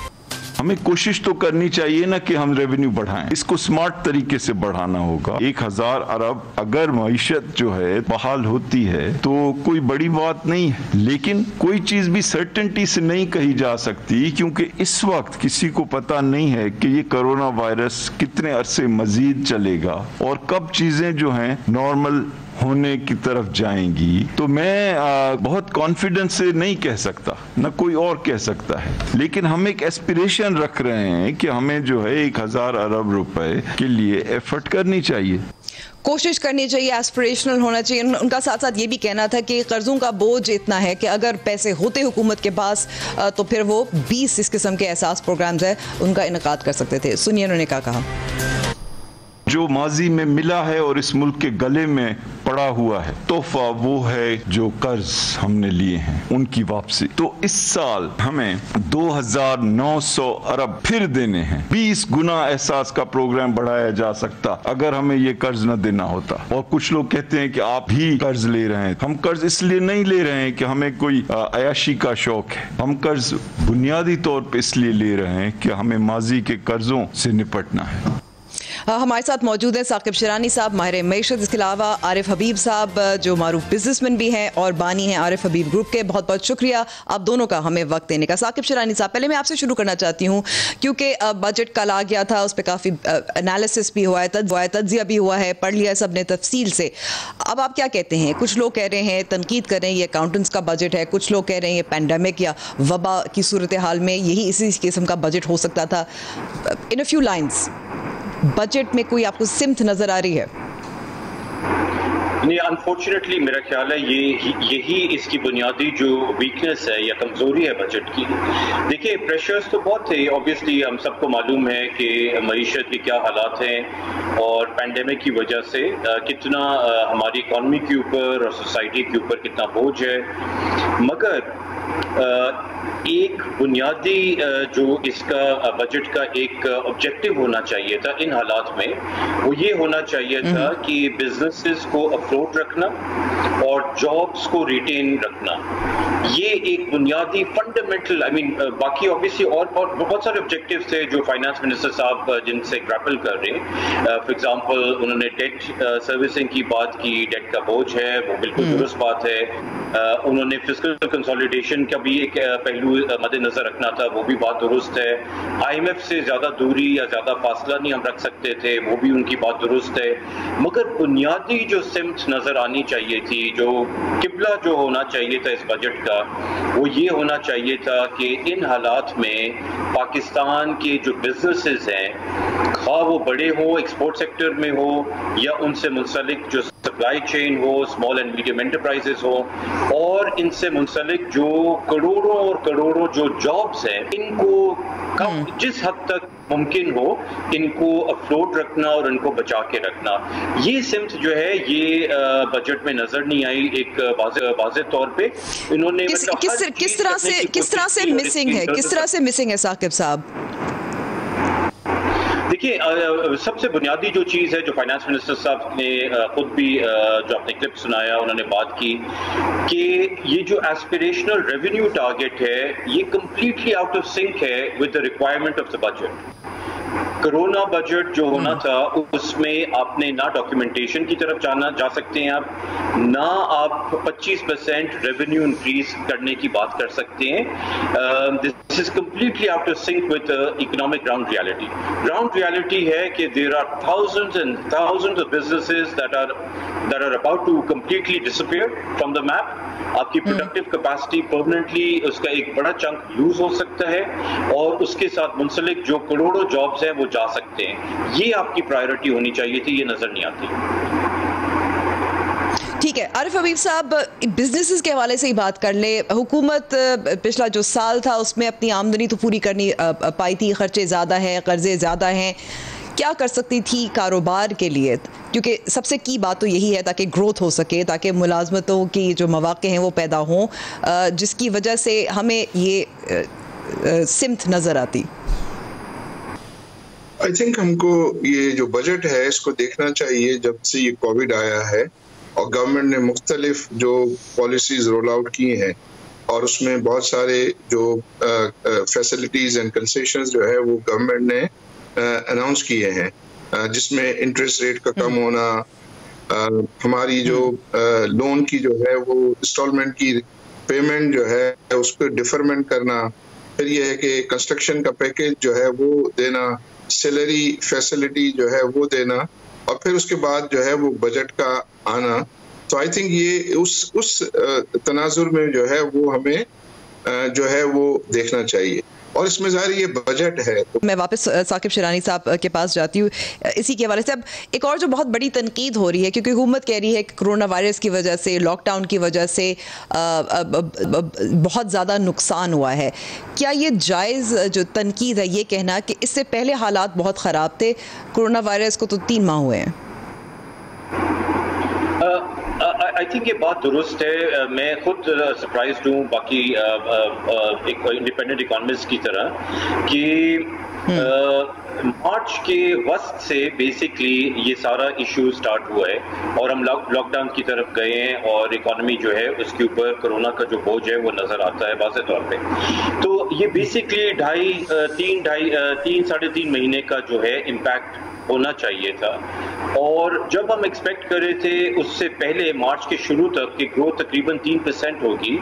हमें कोशिश तो करनी चाहिए ना कि हम रेवेन्यू बढ़ाएँ। इसको स्मार्ट तरीके से बढ़ाना होगा। एक हज़ार अरब अगर मीशत जो है, बहाल होती है तो कोई बड़ी बात नहीं है। लेकिन कोई चीज़ भी सर्टेनिटी से नहीं कही जा सकती, क्योंकि इस वक्त किसी को पता नहीं है कि ये कोरोना वायरस कितने अरसे मजीद चलेगा। और कब चीज़ें जो हैं नॉर्मल होने की तरफ़ जाएँगी तो मैं आ, बहुत कॉन्फिडेंस से नहीं कह सकता न कोई और कह सकता है। लेकिन हम एक एस्पिरेशन रख रहे हैं कि हमें जो है एक हज़ार अरब रुपए के लिए एफर्ट करनी चाहिए। कोशिश करनी चाहिए एस्पिरेशनल होना चाहिए। उनका साथ साथ ये भी कहना था कि कर्जों का बोझ इतना है कि अगर पैसे होते हुकूमत के पास तो फिर वो 20 इस किस्म के एहसास प्रोग्राम्स है उनका इनका कर सकते थे। सुनिए उन्होंने क्या कहा। जो माजी में मिला है और इस मुल्क के गले में पड़ा हुआ है। तोहफा वो है जो कर्ज हमने लिए हैं, उनकी वापसी। तो इस साल हमें 2900 अरब फिर देने हैं। 20 गुना एहसास का प्रोग्राम बढ़ाया जा सकता, अगर हमें ये कर्ज न देना होता। और कुछ लोग कहते हैं कि आप ही कर्ज ले रहे हैं। हम कर्ज इसलिए नहीं ले रहे हैं कि हमें कोई अयाशी का शौक है। हम कर्ज बुनियादी तौर पर इसलिए ले रहे हैं कि हमें माजी के कर्जों से निपटना है। हमारे साथ मौजूद हैं साकिब शरानी साहब, माहिर मीशत इसके अलावा आरिफ हबीब साहब, जो मारूफ बिजनेसमैन भी हैं और बानी हैं आरिफ हबीब ग्रुप के। बहुत बहुत शुक्रिया आप दोनों का हमें वक्त देने का। साकिब शरानी साहब, पहले मैं आपसे शुरू करना चाहती हूँ, क्योंकि बजट कल आ गया था, उस पर काफ़ी एनालिसिस भी हुआ है हुआ तजिया भी हुआ है, पढ़ लिया है सबने तफसील से। अब आप क्या कहते हैं? कुछ लोग कह रहे हैं, तनकीद कर रहे हैं, ये अकाउंटेंट्स का बजट है। कुछ लोग कह रहे हैं, ये पैंडमिक या वबा की सूरत हाल में यही इसी किस्म का बजट हो सकता था। In a few lines budget में कोई आपको सिमत नज़र आ रही है? नहीं अनफॉर्चुनेटली मेरा ख्याल है ये यही इसकी बुनियादी जो वीकनेस है या कमज़ोरी है बजट की। देखिए प्रेशर्स तो बहुत थे। ऑब्वियसली हम सबको मालूम है कि मीशत के क्या हालात हैं और पैंडेमिक की वजह से कितना हमारी इकॉनमी के ऊपर और सोसाइटी के ऊपर कितना बोझ है। मगर एक बुनियादी जो इसका बजट का एक ऑब्जेक्टिव होना चाहिए था इन हालात में वो ये होना चाहिए था हम्म। कि बिजनेसेस को अफ्लोट रखना और जॉब्स को रिटेन रखना। ये एक बुनियादी फंडामेंटल आई मीन बाकी ऑब्वियसली और, और बहुत सारे ऑब्जेक्टिव थे जो फाइनेंस मिनिस्टर साहब जिनसे ग्रैपल कर रहे हैं। फॉर एग्जांपल उन्होंने डेट सर्विसिंग की बात की डेट का बोझ है वो बिल्कुल हम्म। दुरुस्त बात है। उन्होंने फ़िज़िकल कंसोलिडेशन का भी एक पहलू मद्देनजर रखना था वो भी बात दुरुस्त है। आईएमएफ से ज़्यादा दूरी या ज़्यादा फासला नहीं हम रख सकते थे वो भी उनकी बात दुरुस्त है। मगर बुनियादी जो सिमत नज़र आनी चाहिए थी, जो किबला जो होना चाहिए था इस बजट का, वो ये होना चाहिए था कि इन हालात में पाकिस्तान के जो बिजनेसेस हैं, खा वो बड़े हो एक्सपोर्ट सेक्टर में हो, या उनसे मुंसलिक जो सप्लाई चेन हो स्मॉल एंड मीडियम एंटरप्राइजेस हो और इनसे मुंसलिक जो करोड़ों और करोड़ों जो जॉब्स हैं इनको कम हम्म। जिस हद तक मुमकिन हो इनको अफ्लोट रखना और इनको बचा के रखना। ये सिमत जो है ये बजट में नज़र नहीं आई एक वाजे तौर पे। इन्होंने किस, मतलब किस, किस तरह से किस तरह से मिसिंग है? किस तरह से मिसिंग है साकिब साहब? देखिए सबसे बुनियादी जो चीज़ है, जो फाइनेंस मिनिस्टर साहब ने खुद भी जो आपने क्लिप सुनाया, उन्होंने बात की कि ये जो एस्पिरेशनल रेवेन्यू टारगेट है, ये कंप्लीटली आउट ऑफ़ सिंक है with the requirement of the budget corona budget जो होना हम्म। था उसमें आपने ना डॉक्यूमेंटेशन की तरफ़ जाना जा सकते हैं आप ना आप 25 परसेंट रेवेन्यू इंक्रीज करने की बात कर सकते हैं। This is completely after sync with economic ground reality ground reality है कि there are thousands and thousands of businesses that are that are about to completely disappear from the map आपकी productive capacity permanently उसका एक बड़ा chunk loose हो सकता है। और उसके साथ मुंसलिक जो करोड़ों जॉब्स हैं, वो जा सकते हैं। ये आपकी प्रायोरिटी होनी चाहिए थी, ये नज़र नहीं आती। ठीक है, आरिफ हबीब साहब बिजनेसेस के हवाले से ही बात कर ले। हुकूमत पिछला जो साल था, उसमें अपनी आमदनी तो पूरी करनी पाई थी। खर्चे ज़्यादा हैं, कर्जे ज़्यादा हैं। क्या कर सकती थी कारोबार के लिए? क्योंकि सबसे की बात तो यही है, ताकि ग्रोथ हो सके, ताकि मुलाजमतों की जो मौाक़े हैं, वो पैदा हों। जिसकी वजह से हमें ये सिमत नज़र आती। आई थिंक हमको ये जो बजट है इसको देखना चाहिए जब से ये कोविड आया है और गवर्नमेंट ने मुख्तलिफ़ जो पॉलिसीज़ रोल आउट की हैं और उसमें बहुत सारे जो फैसिलिटीज़ एंड कंसेशन जो है वो गवर्नमेंट ने अनाउंस किए हैं जिसमें इंटरेस्ट रेट का कम हम्म। होना हमारी जो लोन हम्म। की जो है वो इंस्टॉलमेंट की पेमेंट जो है उस पर डिफरमेंट करना फिर ये है कि कंस्ट्रक्शन का पैकेज जो है वो देना सैलरी फैसिलिटी जो है वो देना और फिर उसके बाद जो है वो बजट का आना। तो आई थिंक ये उस उस तनाजुर में जो है वो हमें जो है वो देखना चाहिए। और इसमें ज़ाहिर ये बजट है। मैं वापस साकिब शरानी साहब के पास जाती हूँ। इसी के हवाले से अब एक और जो बहुत बड़ी तनकीद हो रही है, क्योंकि हुकूमत कह रही है कि कोरोना वायरस की वजह से लॉकडाउन की वजह से बहुत ज़्यादा नुकसान हुआ है। क्या ये जायज़ जो तनकीद है, ये कहना कि इससे पहले हालात बहुत ख़राब थे, कोरोना वायरस को तो तीन माह हुए हैं आई थिंक ये बात दुरुस्त है। मैं खुद सरप्राइज़ हूँ बाकी एक इंडिपेंडेंट इकोनॉमिस्ट की तरह कि मार्च के वस्त से बेसिकली ये सारा इशू स्टार्ट हुआ है और हम लॉकडाउन की तरफ़ गए हैं और इकोनॉमी जो है उसके ऊपर कोरोना का जो बोझ है वो नज़र आता है वाज तौर पे। तो ये बेसिकली ढाई तीन ढाई तीन साढ़े तीन महीने का जो है इम्पैक्ट होना चाहिए था। और जब हम एक्सपेक्ट कर रहे थे, उससे पहले मार्च के शुरू तक कि ग्रोथ तकरीबन तीन परसेंट होगी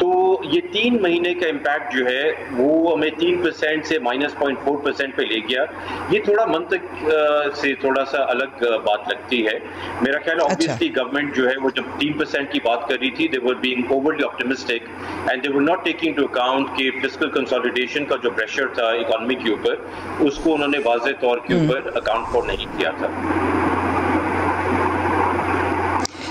तो ये तीन महीने का इम्पैक्ट जो है वो हमें तीन परसेंट से माइनस पॉइंट फोर परसेंट पे ले गया ये थोड़ा मंतक से थोड़ा सा अलग बात लगती है मेरा ख्याल है ऑब्वियसली अच्छा। गवर्नमेंट जो है वो जब तीन परसेंट की बात कर रही थी they were being overly optimistic and they were not taking to account कि फ़िज़िकल कंसोलिडेशन का जो प्रेशर था इकोनॉमी के ऊपर उसको उन्होंने वाजे तौर के हम्म। ऊपर अकाउंट फॉर नहीं किया था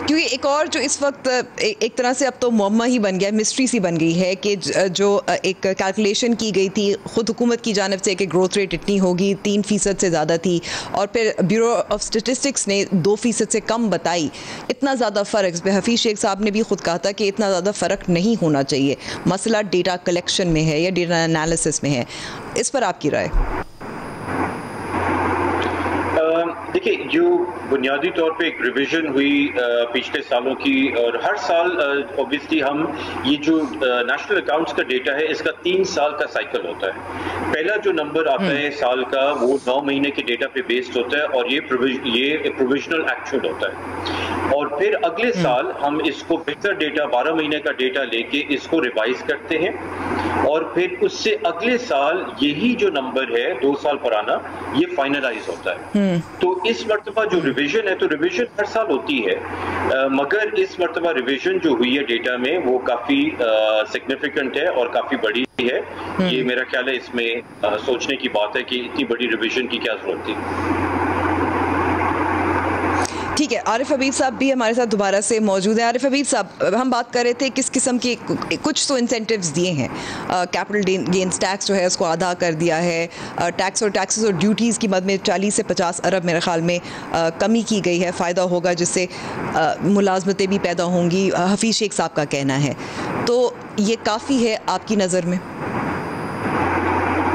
क्योंकि एक और जो इस वक्त एक तरह से अब तो मुम्मा ही बन गया मिस्ट्री सी बन गई है कि जो एक कैलकुलेशन की गई थी, खुद हुकूमत की जानब से कि ग्रोथ रेट इतनी होगी, तीन फ़ीसद से ज़्यादा थी, और फिर ब्यूरो ऑफ़ स्टेटिस्टिक्स ने दो फ़ीसद से कम बताई। इतना ज़्यादा फ़र्क, हफीज़ शेख साहब ने भी खुद कहा था कि इतना ज़्यादा फ़र्क नहीं होना चाहिए। मसला डेटा कलेक्शन में है या डेटा एनालिसिस में है। इस पर आपकी राय? देखिए जो बुनियादी तौर पे एक रिवीजन हुई पिछले सालों की और हर साल ऑब्वियसली हम ये जो नेशनल अकाउंट्स का डेटा है इसका तीन साल का साइकिल होता है पहला जो नंबर आता है हम्म। साल का वो नौ महीने के डेटा पे बेस्ड होता है और ये ये प्रोविजनल एक्चुअल होता है और फिर अगले हम्म। साल हम इसको बेहतर डेटा बारह महीने का डेटा लेके इसको रिवाइज करते हैं और फिर उससे अगले साल यही जो नंबर है दो साल पुराना ये फाइनलाइज होता है हम्म। तो इस मरतबा जो रिवीजन है तो रिवीजन हर साल होती है आ, मगर इस मरतबा रिवीजन जो हुई है डेटा में वो काफ़ी सिग्निफिकेंट है और काफ़ी बड़ी है हम्म। ये मेरा ख्याल है इसमें आ, सोचने की बात है कि इतनी बड़ी रिविजन की क्या ज़रूरत थी ठीक है आरिफ हबीब साहब भी हमारे साथ दोबारा से मौजूद हैं। आरिफ हबीब साहब हम बात कर रहे थे किस किस्म के कुछ तो इंसेंटिव्स दिए हैं। कैपिटल गेंस टैक्स जो है उसको अदा कर दिया है। टैक्स और टैक्सेस और ड्यूटीज़ की मद में 40 से 50 अरब मेरे ख्याल में आ, कमी की गई है। फ़ायदा होगा जिससे मुलाजमतें भी पैदा होंगी। हफीज़ शेख साहब का कहना है। तो ये काफ़ी है आपकी नज़र में?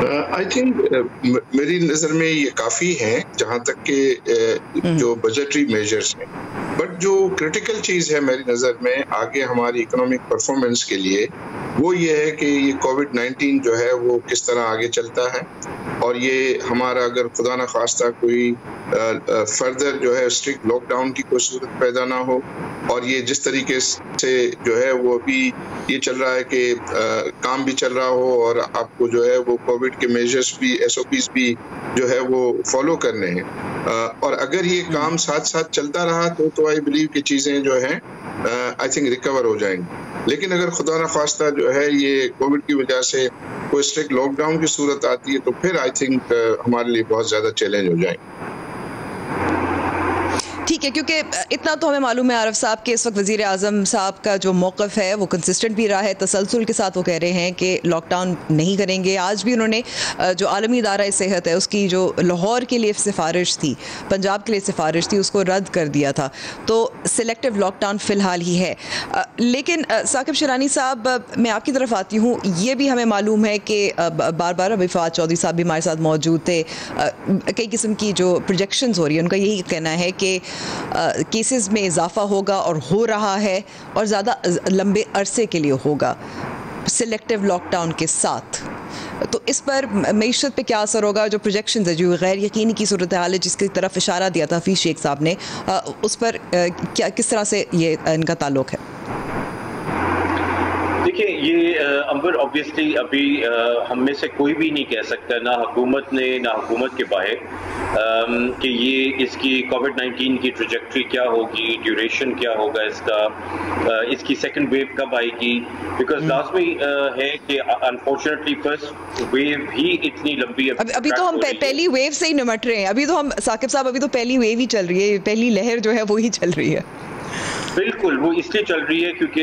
आई uh, थिंक uh, मेरी नज़र में ये काफ़ी है जहाँ तक के uh, हम्म। जो बजटरी मेजर्स हैं बट जो क्रिटिकल चीज़ है मेरी नज़र में आगे हमारी इकोनॉमिक परफॉर्मेंस के लिए वो ये है कि ये कोविड 19 जो है वो किस तरह आगे चलता है और ये हमारा अगर खुदा न खास्ता कोई फर्दर जो है स्ट्रिक्ट लॉकडाउन की कोई सूरत पैदा ना हो और ये जिस तरीके से जो है वो अभी ये चल रहा है कि काम भी चल रहा हो और आपको जो है वो कोविड के मेजर्स भी एस भी जो है वो फॉलो करने हैं। और अगर ये काम साथ साथ चलता रहा तो तो आई बिलीव की चीज़ें जो हैं आई थिंक रिकवर हो जाएँगी। लेकिन अगर खुदा न खास्ता जो है ये कोविड की वजह से कोई स्ट्रिक्ट लॉकडाउन की सूरत आती है तो फिर आई थिंक हमारे लिए बहुत ज़्यादा चैलेंज हो जाएँगे। ठीक है, क्योंकि इतना तो हमें मालूम है आरफ साहब के इस वक्त वज़ीर अजम साहब का जो मौक़ है, वो कंसिस्टेंट भी रहा है। तसलसल के साथ वो कह रहे हैं कि लॉकडाउन नहीं करेंगे। आज भी उन्होंने जो आलमी इदारा सेहत है, उसकी जो लाहौर के लिए सिफारिश थी, पंजाब के लिए सिफारिश थी, उसको रद्द कर दिया था। तो सिलेक्टिव लॉकडाउन फ़िलहाल ही है। लेकिन साकिब शरानी साहब मैं आपकी तरफ़ आती हूँ। ये भी हमें मालूम है कि बार बार अभी फवाद चौधरी साहब भी हमारे साथ मौजूद थे। कई किस्म की जो प्रोजेक्शंस हो रही है, उनका यही कहना है कि केसेस में इजाफा होगा और हो रहा है और ज़्यादा, लंबे अरसे के लिए होगा सिलेक्टिव लॉकडाउन के साथ। तो इस पर मीशत पे क्या असर होगा? जो प्रोजेक्शन है, जो गैर यकीनी की सूरत हाल है, जिसकी तरफ़ इशारा दिया था हफीज़ शेख साहब ने उस पर क्या, किस तरह से ये, इनका ताल्लुक है? देखिए ये अंबर ऑब्वियसली अभी हम में से कोई भी नहीं कह सकता ना हुकूमत ने ना हुकूमत के बाहर कि ये इसकी कोविड 19 की ट्रजेक्ट्री क्या होगी ड्यूरेशन क्या होगा इसका इसकी सेकंड वेव कब आएगी? Because hmm. लाजमी है कि अनफॉर्चुनेटली फ़र्स्ट वेव ही इतनी लंबी अभी, अभी तो हम पहली वेव से ही निमट रहे हैं। अभी तो हम साकिब साहब अभी तो पहली वेव ही चल रही है पहली लहर जो है वो ही चल रही है। बिल्कुल वो इसलिए चल रही है क्योंकि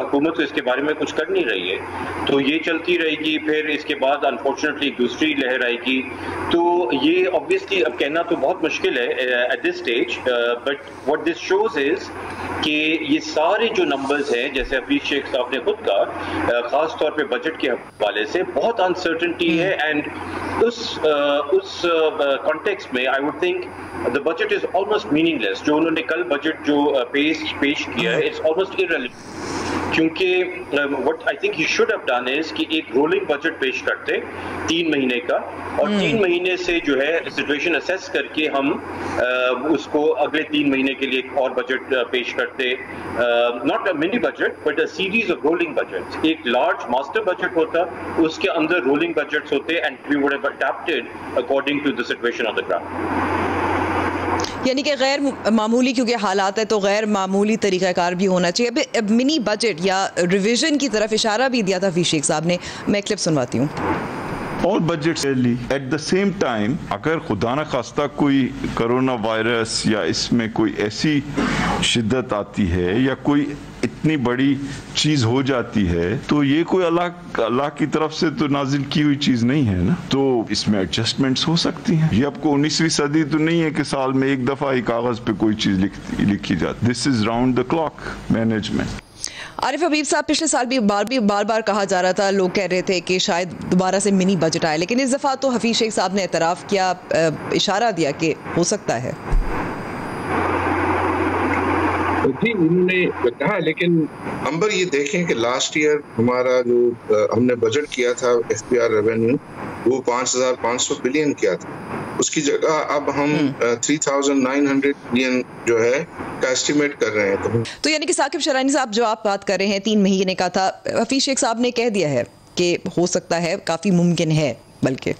हुकूमत तो इसके बारे में कुछ कर नहीं रही है। तो ये चलती रहेगी फिर इसके बाद अनफॉर्चुनेटली दूसरी लहर आएगी। तो ये ऑब्वियसली अब कहना तो बहुत मुश्किल है at this stage but what this shows is कि ये सारे जो नंबर्स हैं जैसे हफीज शेख साहब ने खुद कहा खास तौर पे बजट के हवाले से बहुत अनसर्टनटी है एंड उस उस कॉन्टेक्स्ट में I would think the budget is almost meaningless जो उन्होंने कल बजट जो पेश पेश किया है इट्स ऑलमोस्ट इरेलीवेंट क्योंकि what I think he should have done is कि एक रोलिंग बजट पेश करते तीन महीने का और hmm. तीन महीने से जो है सिचुएशन असेस करके हम uh, उसको अगले तीन महीने के लिए एक और बजट uh, पेश करते। Not a mini budget but a series of rolling budget एक लार्ज मास्टर बजट होता उसके अंदर रोलिंग बजट्स होते and we would have adapted according to the situation on the ground यानी कि गैर मामूली, क्योंकि हालात है तो गैर मामूली तरीक़ाकार भी होना चाहिए। अभी मिनी बजट या रिविज़न की तरफ़ इशारा भी दिया था फ़ी शेख साहब ने। मैं क्लिप सुनवाती हूँ। और budget at the same time अगर खुदा न खास्ता कोई करोना वायरस या इसमें कोई ऐसी शिद्दत आती है या कोई इतनी बड़ी चीज़ हो जाती है तो ये कोई अल्लाह अल्लाह की तरफ़ से तो नाजिल की हुई चीज़ नहीं है ना? तो इसमें एडजस्टमेंट्स हो सकती हैं। ये आपको उन्नीसवीं सदी तो नहीं है कि साल में एक दफ़ा ही कागज़ पे कोई चीज़ लिखी जाती। This is round the clock management Arif Habib साहब, पिछले साल भी बार भी बार बार कहा जा रहा था, लोग कह रहे थे कि शायद दोबारा से मिनी बजट आए, लेकिन इस दफ़ा तो हफीज शेख साहब ने एतराफ़ किया इशारा दिया कि हो सकता है। जी उन्होंने कहा लेकिन अंबर ये देखें कि लास्ट ईयर हमारा जो हमने बजट किया था एफ़ पी आर रेवेन्यू वो पाँच हज़ार पाँच सौ बिलियन किया था। उसकी जगह अब हम three thousand nine hundred billion जो है का एस्टिमेट कर रहे हैं। तो, तो यानी कि साकिब शरानी साहब जो आप बात कर रहे हैं तीन महीने का था। हफीज शेख साहब ने कह दिया है कि हो सकता है काफ़ी मुमकिन है बल्कि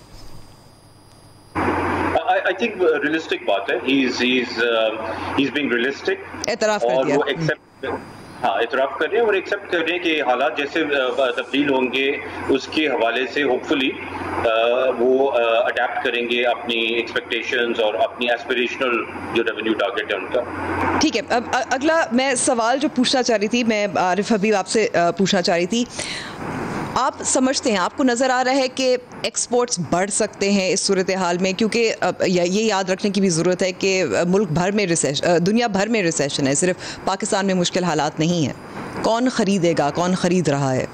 आई थिंक रियलिस्टिक बात है। He is he is he is being realistic एतराफ कर दिया। और वो एक्सेप्ट हाँ इतराफ़ कर रहे हैं और एक्सेप्ट कर रहे हैं कि हालात जैसे तब्दील होंगे उसके हवाले से होपफुली वो अडेप्ट करेंगे अपनी एक्सपेक्टेशंस और अपनी एस्पिरेशनल जो रेवेन्यू टारगेट है उनका। ठीक है अब अगला मैं सवाल जो पूछना चाह रही थी मैं आरिफ हबीब आपसे पूछना चाह रही थी। आप समझते हैं आपको नज़र आ रहा है कि एक्सपोर्ट्स बढ़ सकते हैं इस सूरत हाल में क्योंकि ये याद रखने की भी ज़रूरत है कि मुल्क भर में रिसेशन दुनिया भर में रिसेशन है सिर्फ़ पाकिस्तान में मुश्किल हालात नहीं है। कौन ख़रीदेगा कौन ख़रीद रहा है?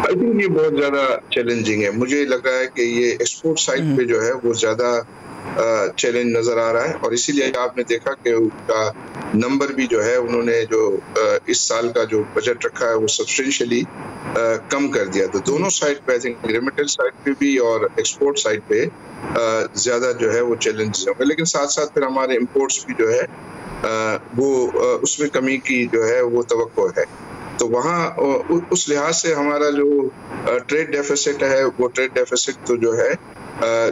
आई थिंक ये बहुत ज़्यादा चैलेंजिंग है। मुझे लग रहा है कि ये एक्सपोर्ट साइड हम्म। पे जो है वो ज़्यादा चैलेंज नज़र आ रहा है। और इसीलिए आपने देखा कि उनका नंबर भी जो है, उन्होंने जो इस साल का जो बजट रखा है, वो सब्सटेंशियली कम कर दिया। तो दोनों साइड पे आई थिंक रेमिटेंस साइड पे भी और एक्सपोर्ट साइड पे ज़्यादा जो है वो चैलेंजेस होंगे। लेकिन साथ साथ फिर हमारे इम्पोर्ट्स भी जो है वो उसमें कमी की जो है, वो तो है। तो वहाँ उस लिहाज से हमारा जो ट्रेड डेफिसिट है वो ट्रेड डेफिसिट तो जो है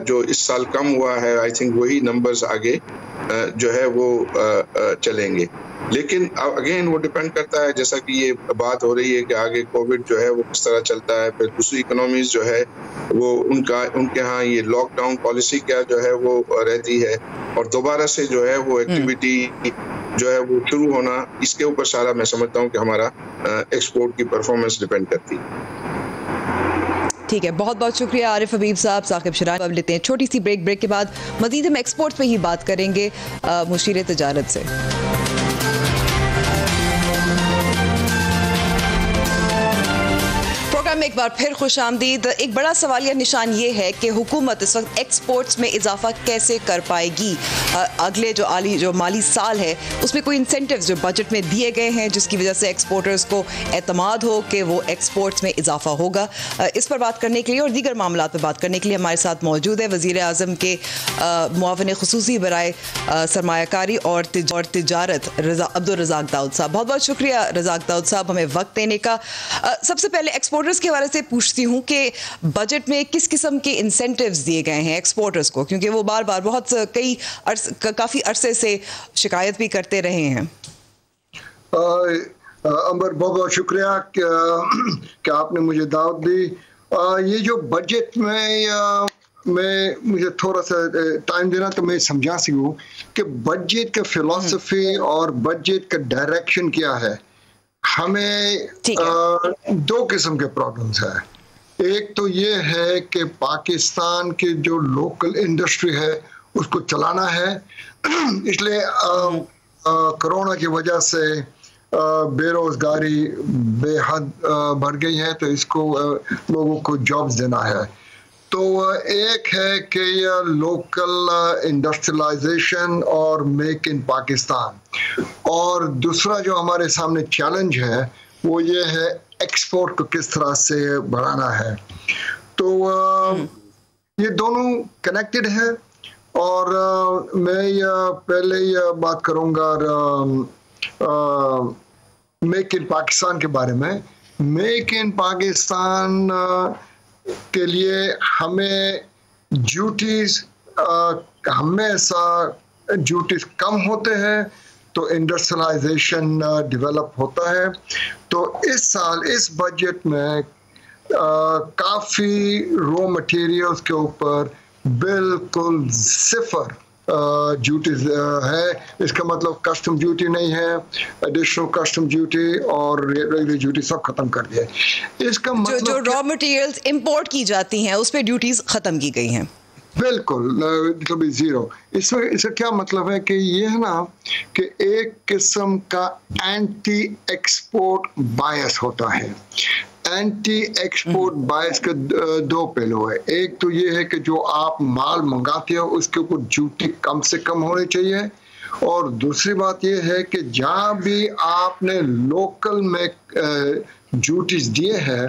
जो इस साल कम हुआ है आई थिंक वही नंबर्स आगे जो है वो चलेंगे लेकिन अगेन वो डिपेंड करता है जैसा कि ये बात हो रही है कि आगे कोविड जो है वो किस तरह चलता है फिर दूसरी इकोनॉमीज जो है वो उनका उनके यहाँ ये लॉकडाउन पॉलिसी क्या जो है वो रहती है और दोबारा से जो है वो एक्टिविटी हम्म। जो है वो शुरू होना इसके ऊपर सारा मैं समझता हूँ कि हमारा एक्सपोर्ट की परफॉर्मेंस डिपेंड करती है। ठीक है, बहुत बहुत शुक्रिया आरिफ हबीब साहब, साकिब शराब अब लेते हैं छोटी सी ब्रेक ब्रेक के बाद मजीद हम एक्सपोर्ट पे ही बात करेंगे मुशीर तजारत से। में एक बार फिर खुश आमदीद। एक बड़ा सवालिया निशान ये है कि हुकूमत इस वक्त एक्सपोर्ट्स में इजाफा कैसे कर पाएगी? अगले जो आली, जो माली साल है, उसमें कोई इंसेंटिव जो बजट में दिए गए हैं, जिसकी वजह से एक्सपोर्टर्स को एतमाद हो कि वो एक्सपोर्ट्स में इजाफा होगा? इस पर बात करने के लिए और दीगर मामला पर बात करने के लिए हमारे साथ मौजूद है वज़ी अजम के मुआवन खसूसी बरए सरमाकारी और तजारत रजा, अब्दुल रजाक दाऊद साहब। बहुत बहुत शुक्रिया रजाक दाऊद साहब हमें वक्त देने का। सबसे पहले एक्सपोर्टर्स के हवाले से पूछती हूँ कि बजट में किस किस्म के इंसेंटिव्स दिए गए हैं एक्सपोर्टर्स को? क्योंकि वो बार बार बहुत कई अर्स, काफ़ी अरसे से शिकायत भी करते रहे हैं। अंबर बहुत बहुत शुक्रिया कि आपने मुझे दावत दी। आ, ये जो बजट में आ, मैं मुझे थोड़ा सा टाइम देना तो मैं समझा सकूँ कि बजट का फिलॉसफी और बजट का डायरेक्शन क्या है? हमें आ, दो किस्म के प्रॉब्लम्स है। एक तो ये है कि पाकिस्तान की जो लोकल इंडस्ट्री है उसको चलाना है। इसलिए कोरोना की वजह से बेरोजगारी बेहद बढ़ गई है तो इसको लोगों को जॉब्स देना है। तो एक है कि लोकल इंडस्ट्रियलाइजेशन और मेक इन पाकिस्तान और दूसरा जो हमारे सामने चैलेंज है वो ये है एक्सपोर्ट को किस तरह से बढ़ाना है। तो ये दोनों कनेक्टेड है और मैं पहले यह बात करूँगा मेक इन पाकिस्तान के बारे में। मेक इन पाकिस्तान के लिए हमें ड्यूटीज़ हमेशा ड्यूटीज़ कम होते हैं तो इंडस्ट्रियलाइजेशन डेवलप होता है। तो इस साल, इस बजट में काफ़ी रॉ मटेरियल्स के ऊपर बिल्कुल सिफर ड्यूटी है। इसका मतलब कस्टम ड्यूटी नहीं है। एडिशनल कस्टम ड्यूटी और रेलवे ड्यूटी सब खत्म कर दिया इसका मतलब जो, रॉ मटेरियल्स इंपोर्ट की जाती हैं उस पर ड्यूटीज़ खत्म की गई हैं। बिल्कुल मतलब ज़ीरो इसमें इसका क्या मतलब है कि ये है ना कि एक किस्म का एंटी एक्सपोर्ट बायस होता है। एंटी एक्सपोर्ट बायस के दो पहलू है। एक तो ये है कि जो आप माल मंगाते हो उसके ऊपर ड्यूटी कम से कम होनी चाहिए। और दूसरी बात यह है कि जहाँ भी आपने लोकल में ड्यूटीज़ दिए हैं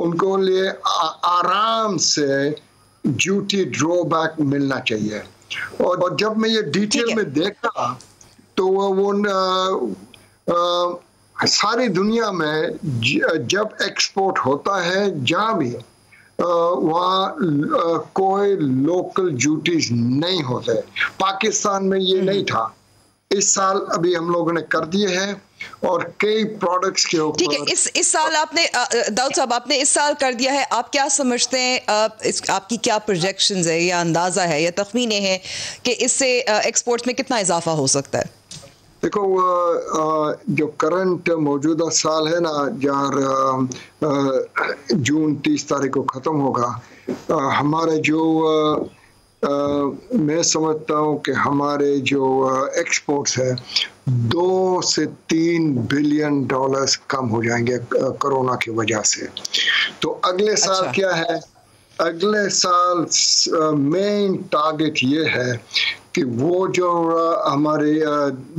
उनको लिए आराम से ड्यूटी ड्रॉबैक मिलना चाहिए। और, और जब मैं ये डिटेल में देखा तो वो आ, आ, सारी दुनिया में जब एक्सपोर्ट होता है जहाँ भी वहाँ कोई लोकल ड्यूटीज़ नहीं होते। पाकिस्तान में ये नहीं था। इस साल अभी हम लोगों ने कर दिए हैं और कई प्रोडक्ट्स के ऊपर ठीक है इस इस साल आपने दाऊद साहब आपने इस साल कर दिया है। आप क्या समझते हैं आप, इस, आपकी क्या प्रोजेक्शंस है या अंदाज़ा है या तखमीने हैं कि इससे एक्सपोर्ट्स में कितना इजाफा हो सकता है? देखो जो करंट मौजूदा साल है ना जहाँ जून तीस तारीख को ख़त्म होगा। हमारे जो मैं समझता हूँ कि हमारे जो एक्सपोर्ट्स है दो से तीन बिलियन डॉलर्स कम हो जाएँगे कोरोना की वजह से। तो अगले साल अच्छा। क्या है? अगले साल मेन टारगेट ये है कि वो जो हमारे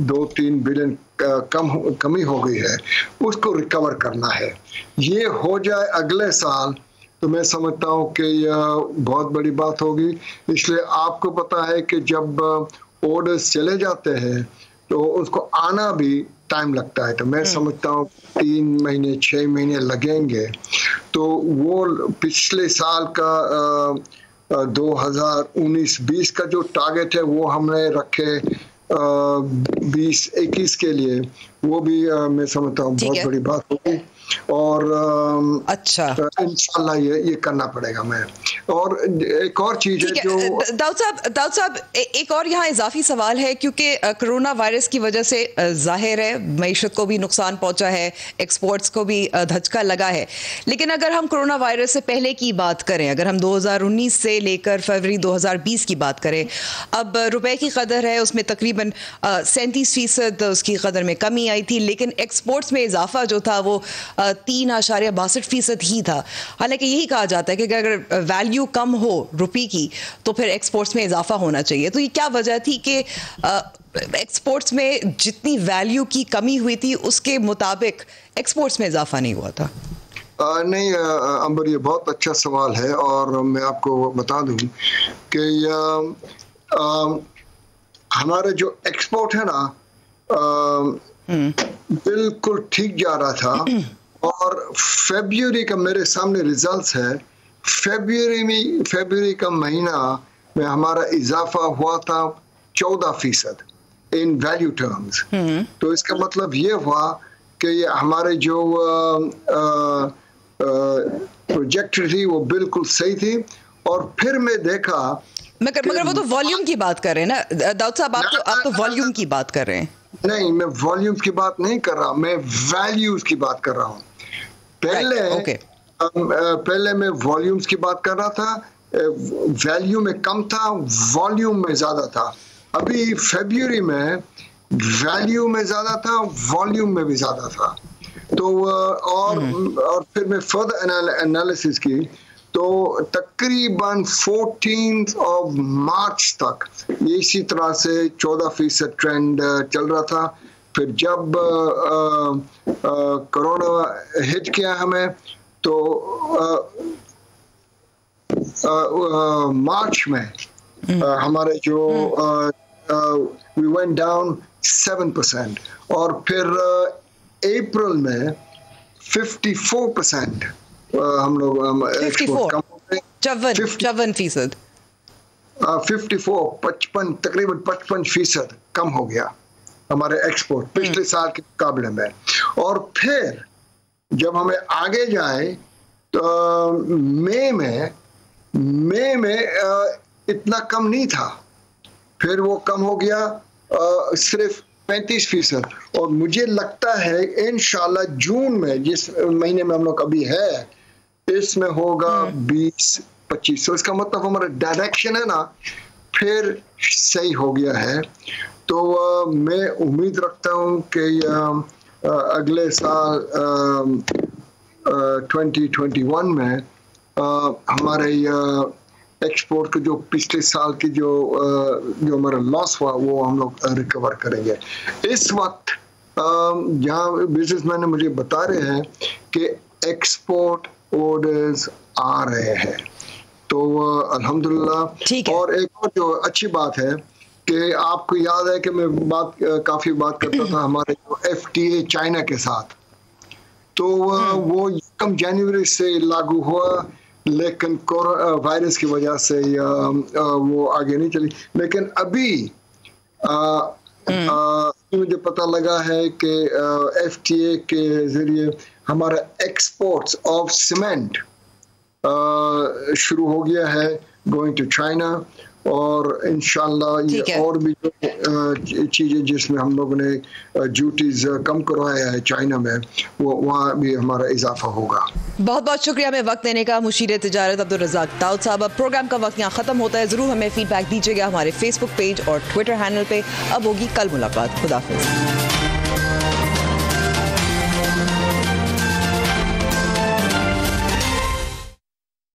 दो तीन बिलियन कम कमी हो गई है उसको रिकवर करना है। ये हो जाए अगले साल तो मैं समझता हूँ कि यह बहुत बड़ी बात होगी। इसलिए आपको पता है कि जब ऑर्डर चले जाते हैं तो उसको आना भी टाइम लगता है। तो मैं हम्म। समझता हूँ तीन महीने छः महीने लगेंगे। तो वो पिछले साल का आ, 2019-20 का जो टारगेट है वो हमने रखे बीस इक्कीस के लिए। वो भी मैं समझता हूँ बहुत बड़ी बात होगी। और अच्छा। इंशाल्लाह ये ये करना पड़ेगा मैं। और एक और चीज़ है जो दाऊद साहब दाऊद साहब एक और यहाँ इजाफी सवाल है क्योंकि कोरोना वायरस की वजह से ज़ाहिर है मीशत को भी नुकसान पहुँचा है एक्सपोर्ट्स को भी धचका लगा है। लेकिन अगर हम कोरोना वायरस से पहले की बात करें अगर हम 2019 से लेकर फरवरी 2020 की बात करें अब रुपए की कदर है उसमें तकरीबन सैंतीस फ़ीसद उसकी कदर में कमी आई थी लेकिन एक्सपोर्ट्स में इजाफा जो था वो तीन आशार्य बासठ फ़ीसद ही था। हालाँकि यही कहा जाता है कि अगर वैल्यू कम हो रुपी की तो फिर एक्सपोर्ट्स में इजाफा होना चाहिए। तो ये क्या वजह थी कि एक्सपोर्ट्स में जितनी वैल्यू की कमी हुई थी उसके मुताबिक एक्सपोर्ट्स में इजाफा नहीं हुआ था। आ, नहीं अंबर ये बहुत अच्छा सवाल है और मैं आपको बता दूँ कि हमारे जो एक्सपोर्ट है ना आ, हम्म। बिल्कुल ठीक जा रहा था। और फेब्रुवरी का मेरे सामने रिजल्ट्स है। फेब्रुवरी में फेब्रुवरी का महीना में हमारा इजाफा हुआ था चौदह फ़ीसद इन वैल्यू टर्म्स तो इसका मतलब ये हुआ कि ये हमारे जो प्रोजेक्ट थी वो बिल्कुल सही थी। और फिर मैं देखा मगर मगर वो तो वॉल्यूम की बात कर रहे हैं ना। दाऊद साहब आप तो आप तो वॉल्यूम की बात कर रहे हैं। नहीं मैं वॉल्यूम की बात नहीं कर रहा मैं वैल्यूज़ की बात कर रहा हूँ। पहले right. okay. पहले मैं वॉल्यूम्स की बात कर रहा था वैल्यू में कम था वॉल्यूम में ज़्यादा था अभी फेब्रुवरी में वैल्यू में ज़्यादा था वॉल्यूम में भी ज़्यादा था तो और और फिर मैं फर्दर एनालिसिस की तो तकरीबन फोर्टीन ऑफ़ मार्च तक इसी तरह से 14 फ़ीसद ट्रेंड चल रहा था फिर जब कोरोना हिट किया हमें तो मार्च में आ, हमारे जो we went down seven percent और फिर अप्रैल में फिफ्टी फोर परसेंट हम लोग चौवन फ़ीसद। फिफ्टी फोर पचपन तकरीबन पचपन फ़ीसद कम हो गया। हमारे एक्सपोर्ट पिछले साल के मुकाबले में। और फिर जब हमें आगे जाए तो मई में मई में इतना कम नहीं था। फिर वो कम हो गया सिर्फ़ पैंतीस फ़ीसद। और मुझे लगता है इन जून में जिस महीने में हम लोग अभी है इसमें होगा बीस पच्चीस। तो इसका मतलब हमारा डायरेक्शन है ना फिर सही हो गया है। तो आ, मैं उम्मीद रखता हूँ कि अगले साल ट्वेंटी ट्वेंटी वन में आ, हमारे एक्सपोर्ट के जो पिछले साल की जो जो हमारा लॉस हुआ वो हम लोग रिकवर करेंगे। इस वक्त जहाँ बिजनेसमैन ने मुझे बता रहे हैं कि एक्सपोर्ट ऑर्डर्स आ रहे हैं। तो अल्हम्दुलिल्लाह और एक और जो अच्छी बात है कि आपको याद है कि मैं बात काफ़ी बात करता था हमारे जो एफ़ चाइना के साथ तो हम्म। वो कम जनवरी से लागू हुआ लेकिन वायरस की वजह से वो आगे नहीं चली लेकिन अभी हम्म। मुझे पता लगा है कि एफ़ टी ए के ज़रिए हमारा एक्सपोर्ट्स ऑफ़ सीमेंट शुरू हो गया है गोइंग टू चाइना और इनशाला ये और भी जो चीज़ें जिसमें हम लोगों ने ड्यूटीज़ कम करवाया है चाइना में वो वहाँ भी हमारा इजाफा होगा। बहुत बहुत शुक्रिया हमें वक्त देने का मुशीर तजारत अब्दुल रजाक दाऊद साहब। अब प्रोग्राम का वक्त यहाँ ख़त्म होता है। ज़रूर हमें फीडबैक दीजिएगा हमारे फेसबुक पेज और ट्विटर हैंडल पे। अब होगी कल मुलाकात। खुदाफिज।